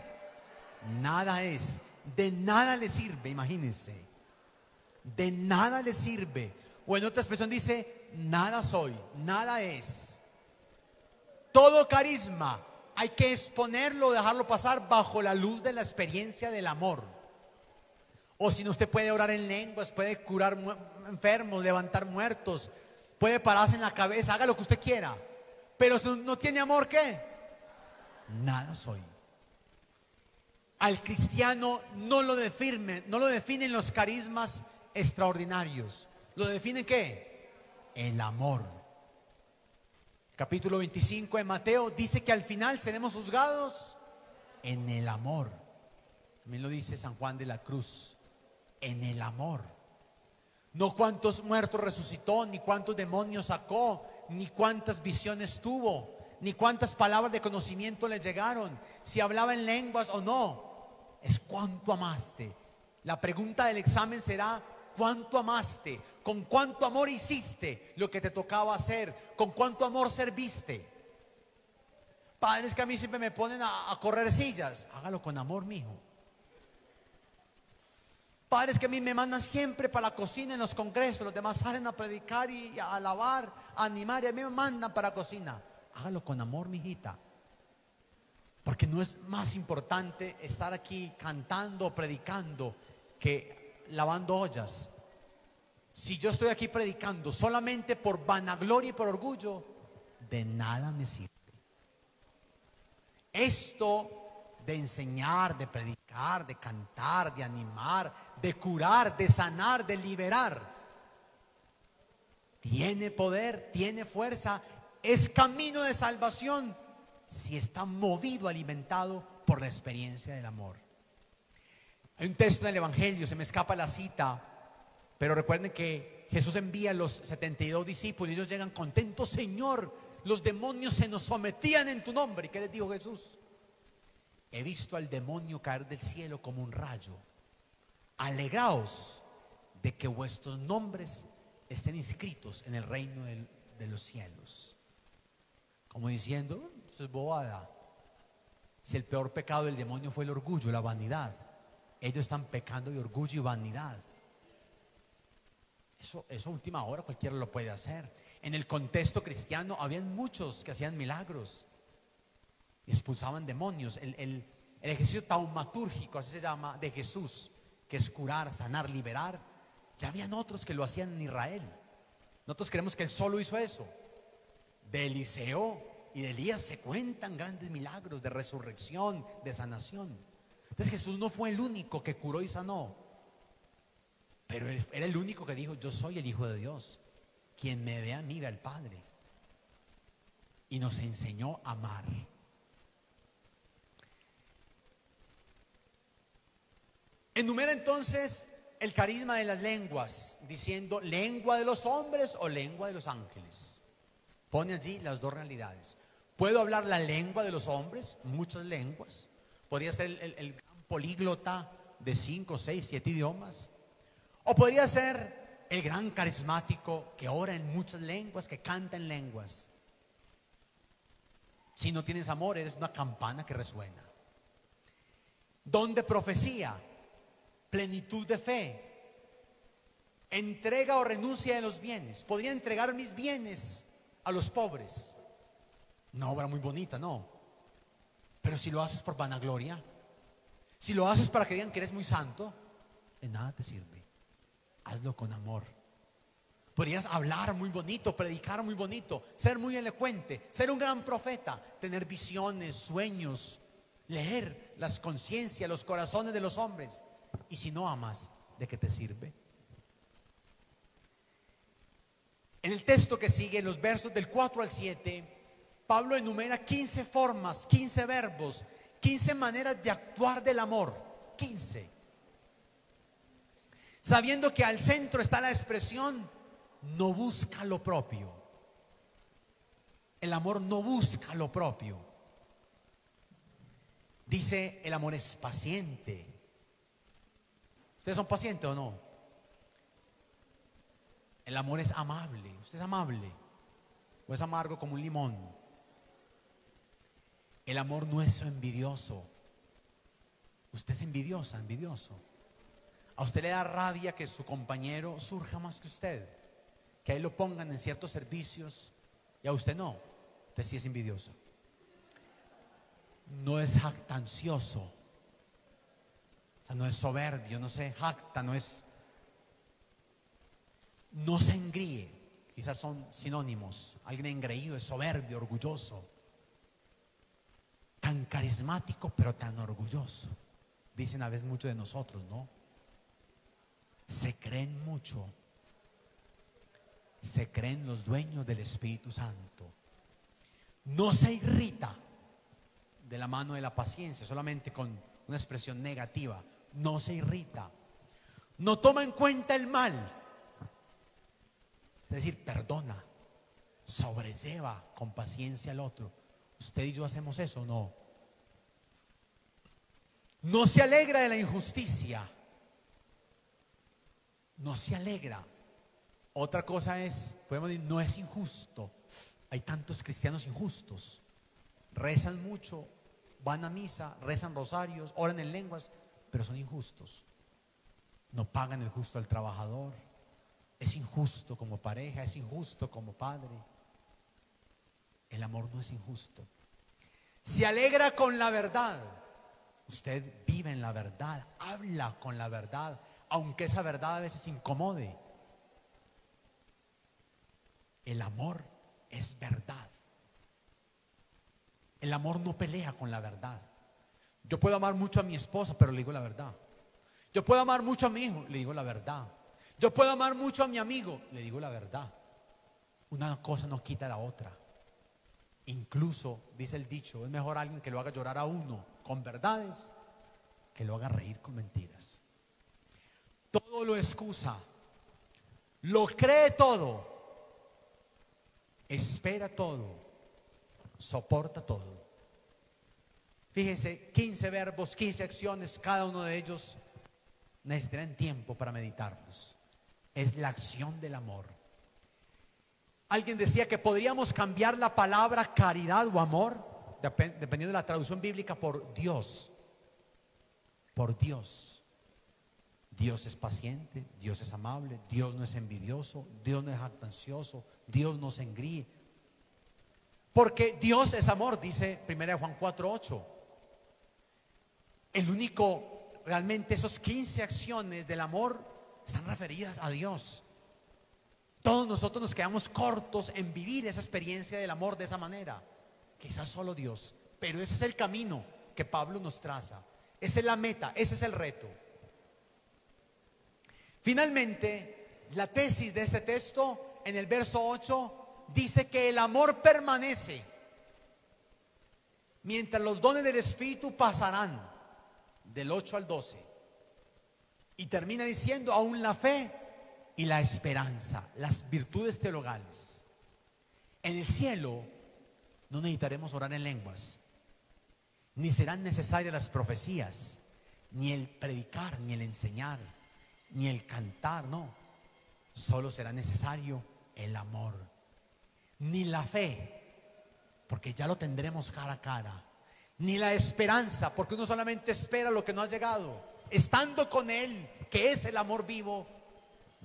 nada es, de nada le sirve, imagínense, de nada le sirve. O en otra expresión dice, nada soy, nada es. Todo carisma hay que exponerlo, dejarlo pasar bajo la luz de la experiencia del amor. O si no, usted puede orar en lenguas, puede curar enfermos, levantar muertos, puede pararse en la cabeza, haga lo que usted quiera. Pero si no tiene amor, ¿qué? Nada soy. Al cristiano no lo definen, no lo definen los carismas extraordinarios. ¿Lo define qué? El amor. Capítulo 25 de Mateo dice que al final seremos juzgados en el amor. También lo dice San Juan de la Cruz, en el amor. No cuántos muertos resucitó, ni cuántos demonios sacó, ni cuántas visiones tuvo, ni cuántas palabras de conocimiento le llegaron, si hablaba en lenguas o no. Es cuánto amaste. La pregunta del examen será, cuánto amaste, con cuánto amor hiciste lo que te tocaba hacer, con cuánto amor serviste. Padres que a mí siempre me ponen a, correr sillas, hágalo con amor, mijo. Padres que a mí me mandan siempre para la cocina en los congresos, los demás salen a predicar y a alabar, a animar, y a mí me mandan para la cocina. Hágalo con amor, mijita. Porque no es más importante estar aquí cantando, predicando, que lavando ollas. Si yo estoy aquí predicando solamente por vanagloria y por orgullo, de nada me sirve. Esto de enseñar, de predicar, de cantar, de animar, de curar, de sanar, de liberar, tiene poder, tiene fuerza, es camino de salvación si está movido, alimentado por la experiencia del amor. Hay un texto en el Evangelio, se me escapa la cita, pero recuerden que Jesús envía a los 72 discípulos y ellos llegan contentos, Señor, los demonios se nos sometían en tu nombre. ¿Y qué les dijo Jesús? He visto al demonio caer del cielo como un rayo. Alegraos de que vuestros nombres estén inscritos en el reino de los cielos. Como diciendo, eso es bobada. Si el peor pecado del demonio fue el orgullo, la vanidad, ellos están pecando de orgullo y vanidad. Eso, eso última hora cualquiera lo puede hacer. En el contexto cristiano habían muchos que hacían milagros expulsaban demonios. El, el, el ejercicio taumatúrgico, así se llama, de Jesús, que es curar, sanar, liberar. Ya habían otros que lo hacían en Israel. Nosotros creemos que él solo hizo eso. De Eliseo y de Elías se cuentan grandes milagros de resurrección, de sanación. Entonces Jesús no fue el único que curó y sanó, pero era el único que dijo, yo soy el Hijo de Dios. Quien me ve a mí ve al Padre. Y nos enseñó a amar. Enumera entonces el carisma de las lenguas, diciendo lengua de los hombres o lengua de los ángeles. Pone allí las dos realidades. Puedo hablar la lengua de los hombres, muchas lenguas. Podría ser el, el políglota de cinco, seis, siete idiomas. O podría ser el gran carismático que ora en muchas lenguas, que canta en lenguas. Si no tienes amor, eres una campana que resuena. don de profecía, plenitud de fe, entrega o renuncia de los bienes. Podría entregar mis bienes a los pobres. Una obra muy bonita, no. Pero si lo haces por vanagloria, si lo haces para que digan que eres muy santo, de nada te sirve. Hazlo con amor. Podrías hablar muy bonito, predicar muy bonito, ser muy elocuente, ser un gran profeta, tener visiones, sueños, leer las conciencias, los corazones de los hombres. Y si no amas, ¿de qué te sirve? En el texto que sigue, en los versos del 4 al 7, Pablo enumera 15 formas, 15 verbos, 15 maneras de actuar del amor. 15. Sabiendo que al centro está la expresión, no busca lo propio. El amor no busca lo propio. Dice, el amor es paciente. ¿Ustedes son pacientes o no? El amor es amable. ¿Usted es amable? ¿O es amargo como un limón? El amor no es envidioso. Usted es envidiosa, envidioso. A usted le da rabia que su compañero surja más que usted. Que a él lo pongan en ciertos servicios y a usted no. Usted sí es envidioso. No es jactancioso. O sea, no es soberbio, no se jacta, no es no se engríe. Quizás son sinónimos. Alguien engreído es soberbio, orgulloso. Tan carismático, pero tan orgulloso. Dicen a veces mucho de nosotros, ¿no? Se creen mucho. Se creen los dueños del Espíritu Santo. No se irrita de la mano de la paciencia, solamente con una expresión negativa. No se irrita. No toma en cuenta el mal es decir, perdona, sobrelleva con paciencia al otro. ¿Usted y yo hacemos eso no? No se alegra de la injusticia. No se alegra. Otra cosa es, podemos decir, no es injusto. Hay tantos cristianos injustos. Rezan mucho, van a misa, rezan rosarios, oran en lenguas, pero son injustos. No pagan el justo al trabajador es injusto como pareja, es injusto como padre. El amor no es injusto. Se alegra con la verdad. Usted vive en la verdad, habla con la verdad, aunque esa verdad a veces incomode. El amor es verdad. El amor no pelea con la verdad. Yo puedo amar mucho a mi esposa, pero le digo la verdad. Yo puedo amar mucho a mi hijo, le digo la verdad. Yo puedo amar mucho a mi amigo, le digo la verdad. Una cosa no quita la otra. Incluso, dice el dicho, es mejor alguien que lo haga llorar a uno con verdades que lo haga reír con mentiras. Todo lo excusa, lo cree todo, espera todo, soporta todo. Fíjese, 15 verbos, 15 acciones, cada uno de ellos necesitarán tiempo para meditarlos es la acción del amor. Alguien decía que podríamos cambiar la palabra caridad o amor, dependiendo de la traducción bíblica, por Dios. Por Dios. Dios es paciente, Dios es amable, Dios no es envidioso, Dios no es jactancioso, Dios no se engríe. Porque Dios es amor, dice 1 Juan 4:8. El único, realmente esos 15 acciones del amor están referidas a Dios. Todos nosotros nos quedamos cortos en vivir esa experiencia del amor de esa manera. Quizás solo Dios, pero ese es el camino que Pablo nos traza. Esa es la meta, ese es el reto. Finalmente, la tesis de este texto en el verso 8 dice que el amor permanece mientras los dones del Espíritu pasarán del 8 al 12. Y termina diciendo aún la fe y la esperanza, las virtudes teologales. En el cielo no necesitaremos orar en lenguas, ni serán necesarias las profecías, ni el predicar, ni el enseñar, ni el cantar, no. Solo será necesario el amor, ni la fe, porque ya lo tendremos cara a cara, ni la esperanza, porque uno solamente espera lo que no ha llegado. Estando con Él, que es el amor vivo,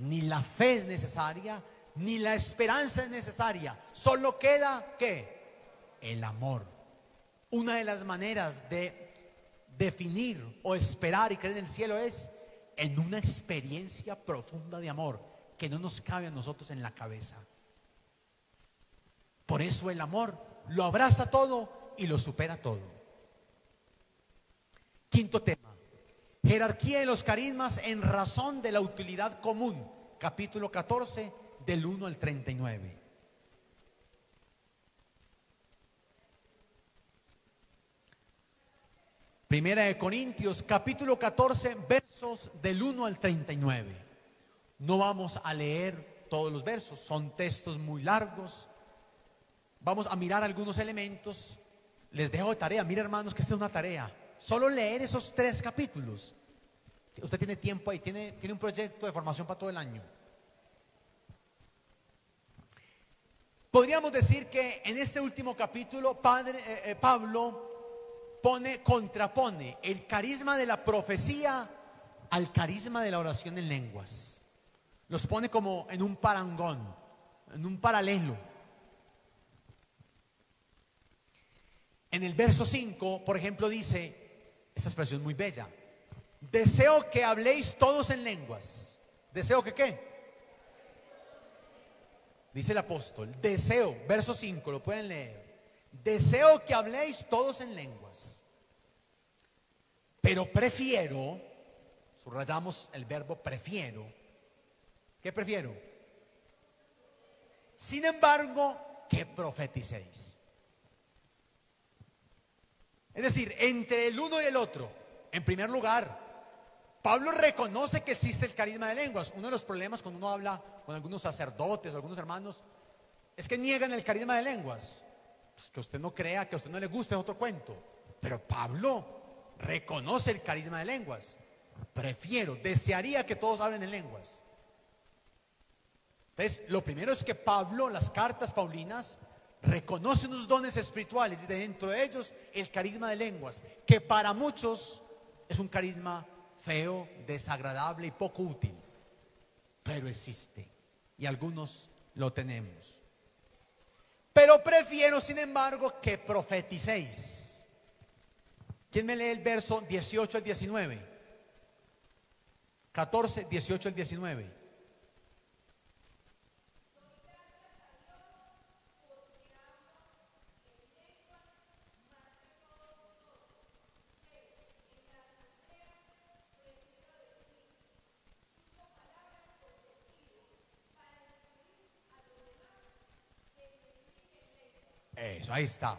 ni la fe es necesaria, ni la esperanza es necesaria. Solo queda ¿qué? El amor. Una de las maneras de definir o esperar y creer en el cielo es en una experiencia profunda de amor que no nos cabe a nosotros en la cabeza. Por eso el amor lo abraza todo y lo supera todo. Quinto tema. Jerarquía de los carismas en razón de la utilidad común. Capítulo 14 del 1 al 39. Primera de Corintios, capítulo 14, versos del 1 al 39. No vamos a leer todos los versos, son textos muy largos. Vamos a mirar algunos elementos. Les dejo de tarea, mira hermanos que esta es una tarea. Solo leer esos tres capítulos. Usted tiene tiempo ahí, tiene, tiene un proyecto de formación para todo el año. Podríamos decir que en este último capítulo padre, eh, eh, Pablo pone, contrapone el carisma de la profecía al carisma de la oración en lenguas. Los pone como en un parangón, en un paralelo. En el verso 5, por ejemplo, dice, esta expresión muy bella, deseo que habléis todos en lenguas. ¿Deseo que qué? Dice el apóstol, deseo, verso 5, lo pueden leer. Deseo que habléis todos en lenguas. Pero prefiero, subrayamos el verbo prefiero. ¿Qué prefiero? Sin embargo, que profeticéis. Es decir, entre el uno y el otro, en primer lugar, Pablo reconoce que existe el carisma de lenguas. Uno de los problemas cuando uno habla con algunos sacerdotes o algunos hermanos es que niegan el carisma de lenguas. Pues que usted no crea, que a usted no le guste es otro cuento. Pero Pablo reconoce el carisma de lenguas. Prefiero, desearía que todos hablen en lenguas. Entonces, lo primero es que Pablo, las cartas paulinas, reconoce unos dones espirituales y dentro de ellos el carisma de lenguas, que para muchos es un carisma feo, desagradable y poco útil, pero existe y algunos lo tenemos. Pero prefiero, sin embargo, que profeticéis. ¿Quién me lee el verso 18 al 19? 14, 18 al 19. Eso, ahí está.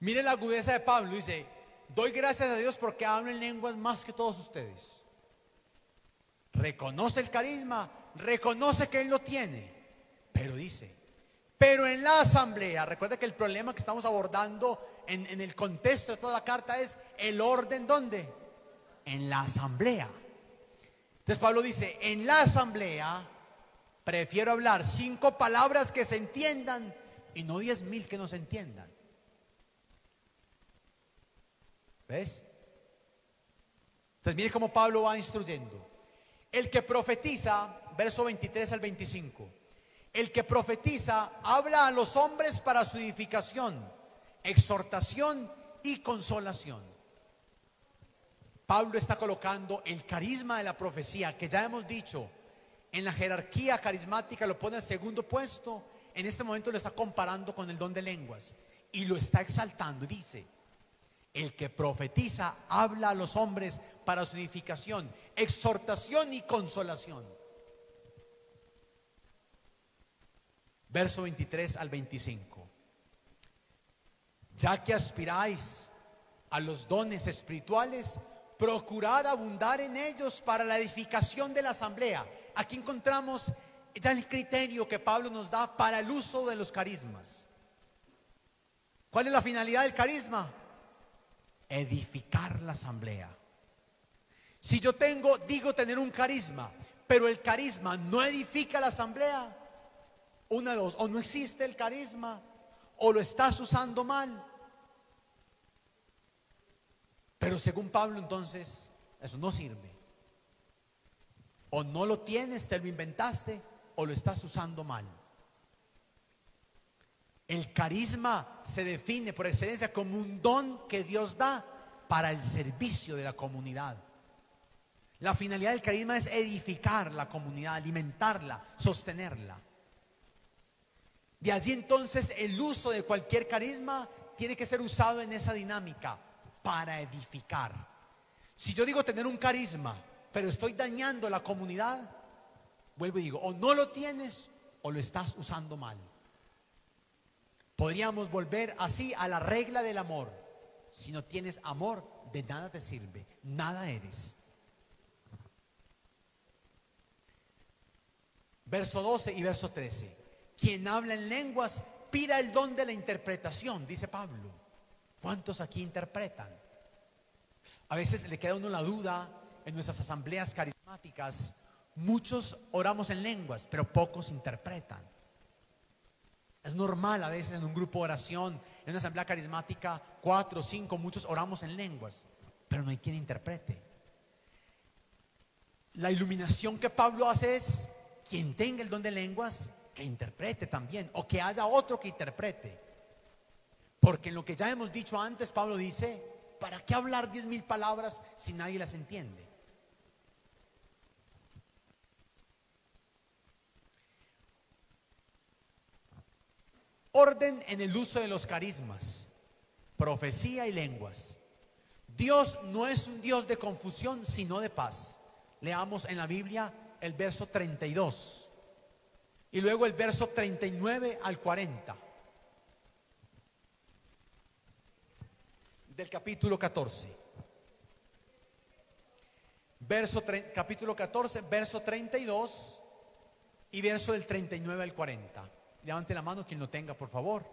Mire la agudeza de Pablo, dice, doy gracias a Dios porque hablo en lenguas más que todos ustedes. Reconoce el carisma, reconoce que Él lo tiene, pero dice, pero en la asamblea, recuerda que el problema que estamos abordando en, en el contexto de toda la carta es el orden, ¿dónde? En la asamblea. Entonces Pablo dice, en la asamblea prefiero hablar cinco palabras que se entiendan y no diez mil que no se entiendan. ¿Ves? Entonces mire cómo Pablo va instruyendo. El que profetiza, verso 23 al 25, el que profetiza habla a los hombres para su edificación, exhortación y consolación. Pablo está colocando el carisma de la profecía, que ya hemos dicho, en la jerarquía carismática lo pone en segundo puesto en este momento lo está comparando con el don de lenguas y lo está exaltando. Dice, el que profetiza habla a los hombres para su edificación, exhortación y consolación. Verso 23 al 25. Ya que aspiráis a los dones espirituales, procurad abundar en ellos para la edificación de la asamblea. Aquí encontramos ya el criterio que Pablo nos da para el uso de los carismas. ¿Cuál es la finalidad del carisma? Edificar la asamblea. Si yo tengo, digo tener un carisma, pero el carisma no edifica la asamblea, una de dos, o no existe el carisma, o lo estás usando mal. Pero según Pablo entonces, eso no sirve. O no lo tienes, te lo inventaste, o lo estás usando mal. El carisma se define por excelencia como un don que Dios da para el servicio de la comunidad. La finalidad del carisma es edificar la comunidad, alimentarla, sostenerla. De allí entonces el uso de cualquier carisma tiene que ser usado en esa dinámica para edificar. Si yo digo tener un carisma, pero estoy dañando la comunidad, vuelvo y digo, o no lo tienes o lo estás usando mal. Podríamos volver así a la regla del amor. Si no tienes amor, de nada te sirve, nada eres. Verso 12 y verso 13. Quien habla en lenguas, pida el don de la interpretación, dice Pablo. ¿Cuántos aquí interpretan? A veces le queda uno la duda en nuestras asambleas carismáticas. Muchos oramos en lenguas, pero pocos interpretan. Es normal a veces en un grupo de oración, en una asamblea carismática, cuatro, cinco, muchos oramos en lenguas, pero no hay quien interprete. La iluminación que Pablo hace es quien tenga el don de lenguas, que interprete también, o que haya otro que interprete. Porque en lo que ya hemos dicho antes, Pablo dice, ¿para qué hablar diez mil palabras si nadie las entiende? Orden en el uso de los carismas, profecía y lenguas. Dios no es un Dios de confusión, sino de paz. Leamos en la Biblia el verso 32 y luego el verso 39 al 40 del capítulo 14. Verso, capítulo 14, verso 32 y verso del 39 al 40. Levante la mano quien lo tenga, por favor.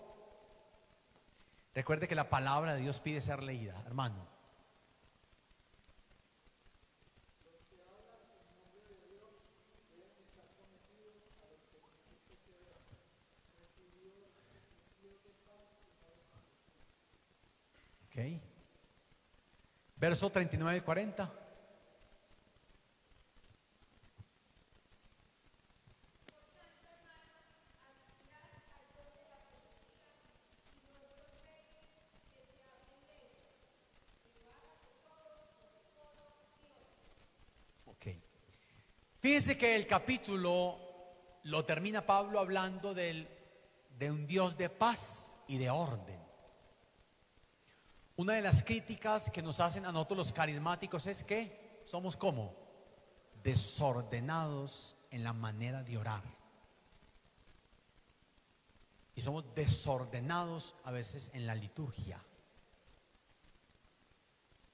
Recuerde que la palabra de Dios pide ser leída, hermano. Ok. Verso 39 y 40. Fíjense que el capítulo lo termina Pablo hablando del, de un Dios de paz y de orden. Una de las críticas que nos hacen a nosotros los carismáticos es que somos como desordenados en la manera de orar. Y somos desordenados a veces en la liturgia.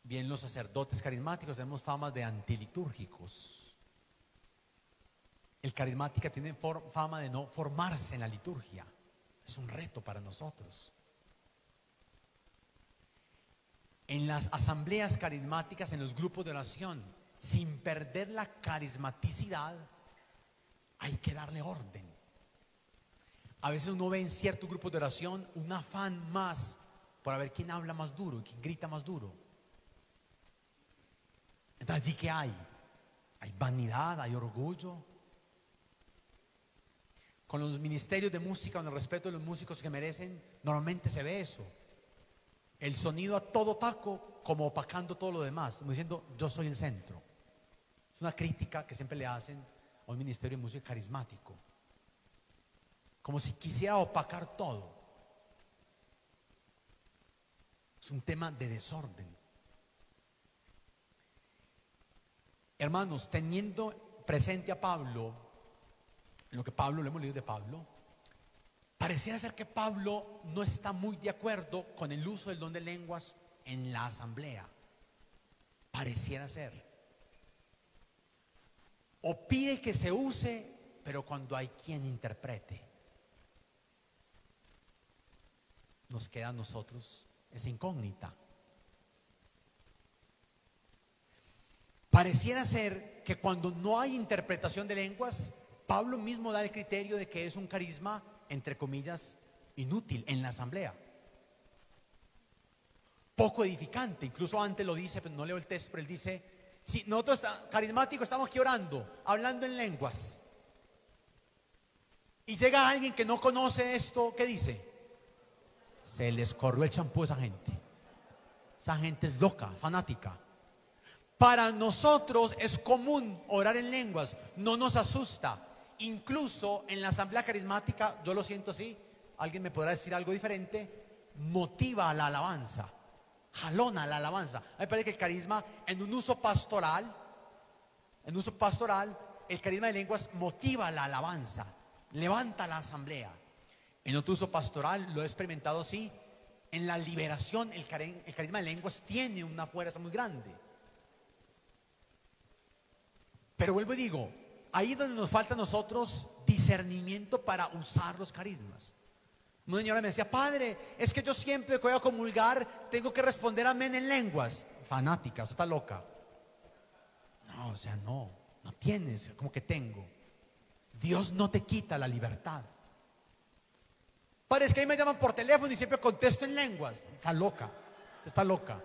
Bien, los sacerdotes carismáticos tenemos fama de antilitúrgicos. El carismática tiene fama de no formarse en la liturgia. Es un reto para nosotros. En las asambleas carismáticas, en los grupos de oración, sin perder la carismaticidad, hay que darle orden. A veces uno ve en ciertos grupos de oración un afán más por ver quién habla más duro, quién grita más duro. Entonces, ¿allí qué hay? Hay vanidad, hay orgullo, con los ministerios de música, con el respeto de los músicos que merecen, normalmente se ve eso. El sonido a todo taco, como opacando todo lo demás, como diciendo, yo soy el centro. Es una crítica que siempre le hacen a un ministerio de música carismático. Como si quisiera opacar todo. Es un tema de desorden. Hermanos, teniendo presente a Pablo, lo que Pablo, lo hemos leído de Pablo, pareciera ser que Pablo no está muy de acuerdo con el uso del don de lenguas en la asamblea. Pareciera ser. O pide que se use, pero cuando hay quien interprete. Nos queda a nosotros esa incógnita. Pareciera ser que cuando no hay interpretación de lenguas, Pablo mismo da el criterio de que es un carisma, entre comillas, inútil en la asamblea. poco edificante. Incluso antes lo dice, pero no leo el texto, pero él dice, si nosotros carismáticos estamos aquí orando, hablando en lenguas, y llega alguien que no conoce esto, ¿qué dice? Se les corrió el champú a esa gente. Esa gente es loca, fanática. Para nosotros es común orar en lenguas, no nos asusta. Incluso en la asamblea carismática, yo lo siento así, alguien me podrá decir algo diferente, motiva la alabanza, jalona la alabanza. A mí me parece que el carisma en un uso pastoral, en uso pastoral, el carisma de lenguas motiva la alabanza, levanta la asamblea. En otro uso pastoral lo he experimentado así. En la liberación el, el carisma de lenguas tiene una fuerza muy grande. Pero vuelvo y digo, ahí es donde nos falta a nosotros discernimiento para usar los carismas. Una señora me decía, padre, es que yo siempre que voy a comulgar tengo que responder amén en lenguas. Fanática, usted está loca. No, o sea, no, no tienes, como que tengo. Dios no te quita la libertad. Padre, es que ahí me llaman por teléfono y siempre contesto en lenguas. Está loca, está loca.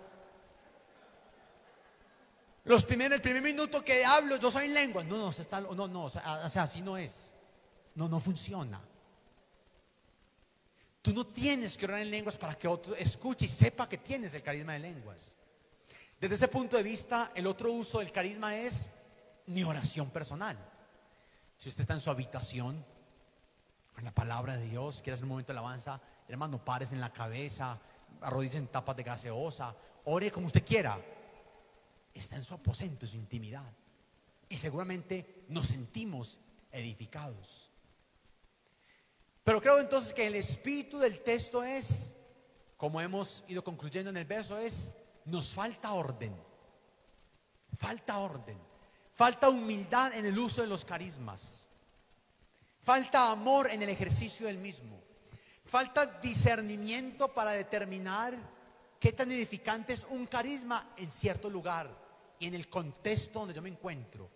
Los primeros, el primer minuto que hablo, yo soy en lenguas. No, no, está, no, no, sea, así no es. No, no funciona. Tú no tienes que orar en lenguas para que otro escuche y sepa que tienes el carisma de lenguas. Desde ese punto de vista, el otro uso del carisma es mi oración personal. Si usted está en su habitación, en la palabra de Dios, quiere hacer un momento de alabanza, hermano, pares en la cabeza, arrodillas en tapas de gaseosa, ore como usted quiera. Está en su aposento, en su intimidad. Y seguramente nos sentimos edificados. Pero creo entonces que el espíritu del texto es, como hemos ido concluyendo en el verso, es, nos falta orden. Falta orden. Falta humildad en el uso de los carismas. Falta amor en el ejercicio del mismo. Falta discernimiento para determinar qué tan edificante es un carisma en cierto lugar y en el contexto donde yo me encuentro.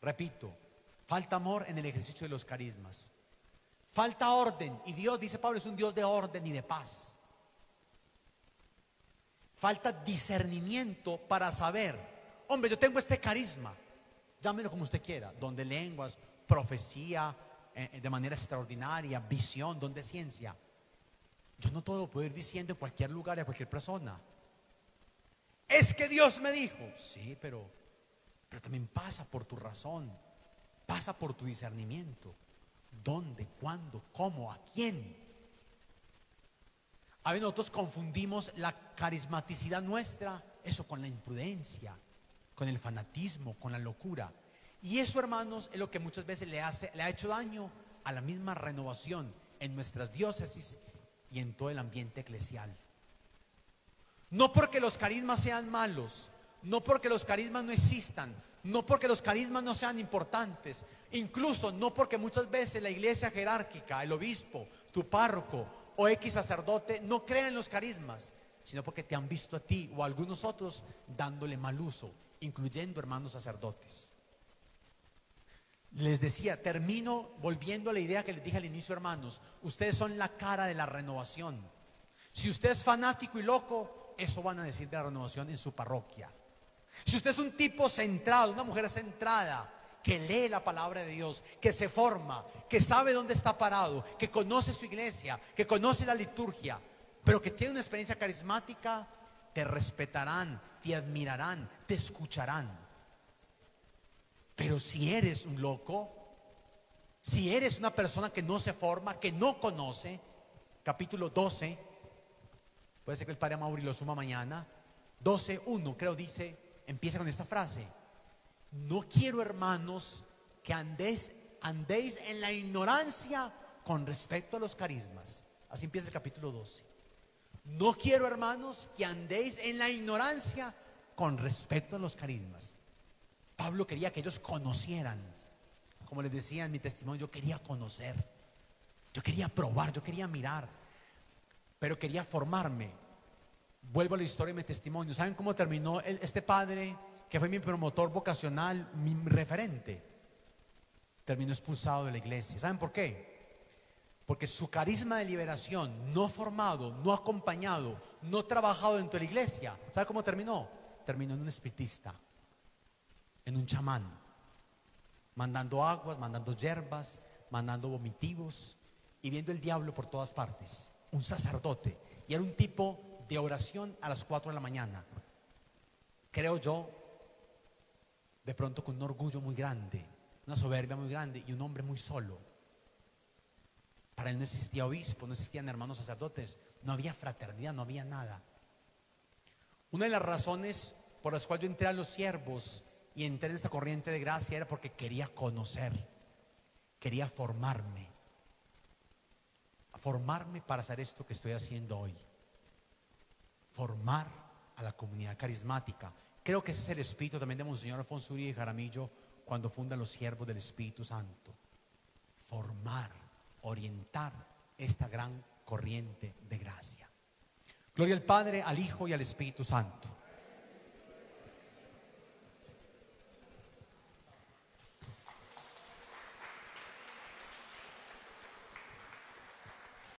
Repito, falta amor en el ejercicio de los carismas. Falta orden. Y Dios, dice Pablo, es un Dios de orden y de paz. Falta discernimiento para saber, hombre, yo tengo este carisma, llámelo como usted quiera, donde lenguas, profecía, eh, de manera extraordinaria, visión, donde ciencia. Yo no todo lo puedo ir diciendo en cualquier lugar y a cualquier persona. Es que Dios me dijo, sí, pero, pero también pasa por tu razón, pasa por tu discernimiento. ¿Dónde? ¿Cuándo? ¿Cómo? ¿A quién? A veces nosotros confundimos la carismaticidad nuestra, eso con la imprudencia, con el fanatismo, con la locura. Y eso, hermanos, es lo que muchas veces le, hace, le ha hecho daño a la misma renovación en nuestras diócesis y en todo el ambiente eclesial. No porque los carismas sean malos, no porque los carismas no existan, no porque los carismas no sean importantes, incluso no porque muchas veces la iglesia jerárquica, el obispo, tu párroco o X sacerdote no crean en los carismas, sino porque te han visto a ti o a algunos otros dándole mal uso, incluyendo hermanos sacerdotes. Les decía, termino volviendo a la idea que les dije al inicio, hermanos, ustedes son la cara de la renovación. Si usted es fanático y loco, eso van a decir de la renovación en su parroquia. Si usted es un tipo centrado, una mujer centrada, que lee la palabra de Dios, que se forma, que sabe dónde está parado, que conoce su iglesia, que conoce la liturgia, pero que tiene una experiencia carismática, te respetarán, te admirarán, te escucharán. Pero si eres un loco, si eres una persona que no se forma, que no conoce, capítulo 12, puede ser que el padre Mauri lo suma mañana, 12.1 creo dice, empieza con esta frase, no quiero hermanos que andéis, andéis en la ignorancia con respecto a los carismas. Así empieza el capítulo 12. No quiero hermanos que andéis en la ignorancia con respecto a los carismas. Pablo quería que ellos conocieran. Como les decía en mi testimonio, yo quería conocer. Yo quería probar, yo quería mirar. Pero quería formarme. Vuelvo a la historia de mi testimonio. ¿Saben cómo terminó el- este padre que fue mi promotor vocacional, mi referente? Terminó expulsado de la iglesia. ¿Saben por qué? Porque su carisma de liberación, no formado, no acompañado, no trabajado dentro de la iglesia. ¿Sabe cómo terminó? Terminó en un espiritista, en un chamán, mandando aguas, mandando hierbas, mandando vomitivos y viendo el diablo por todas partes. Un sacerdote. Y era un tipo de oración a las 4 de la mañana. Creo yo, de pronto con un orgullo muy grande, una soberbia muy grande y un hombre muy solo. Para él no existía obispo, no existían hermanos sacerdotes, no había fraternidad, no había nada. Una de las razones por las cuales yo entré a los siervos y entré en esta corriente de gracia era porque quería conocer, quería formarme, formarme para hacer esto que estoy haciendo hoy, formar a la comunidad carismática. Creo que ese es el espíritu también de Monseñor Alfonso Uribe Jaramillo cuando fundan los siervos del Espíritu Santo. Formar, orientar esta gran corriente de gracia. Gloria al Padre, al Hijo y al Espíritu Santo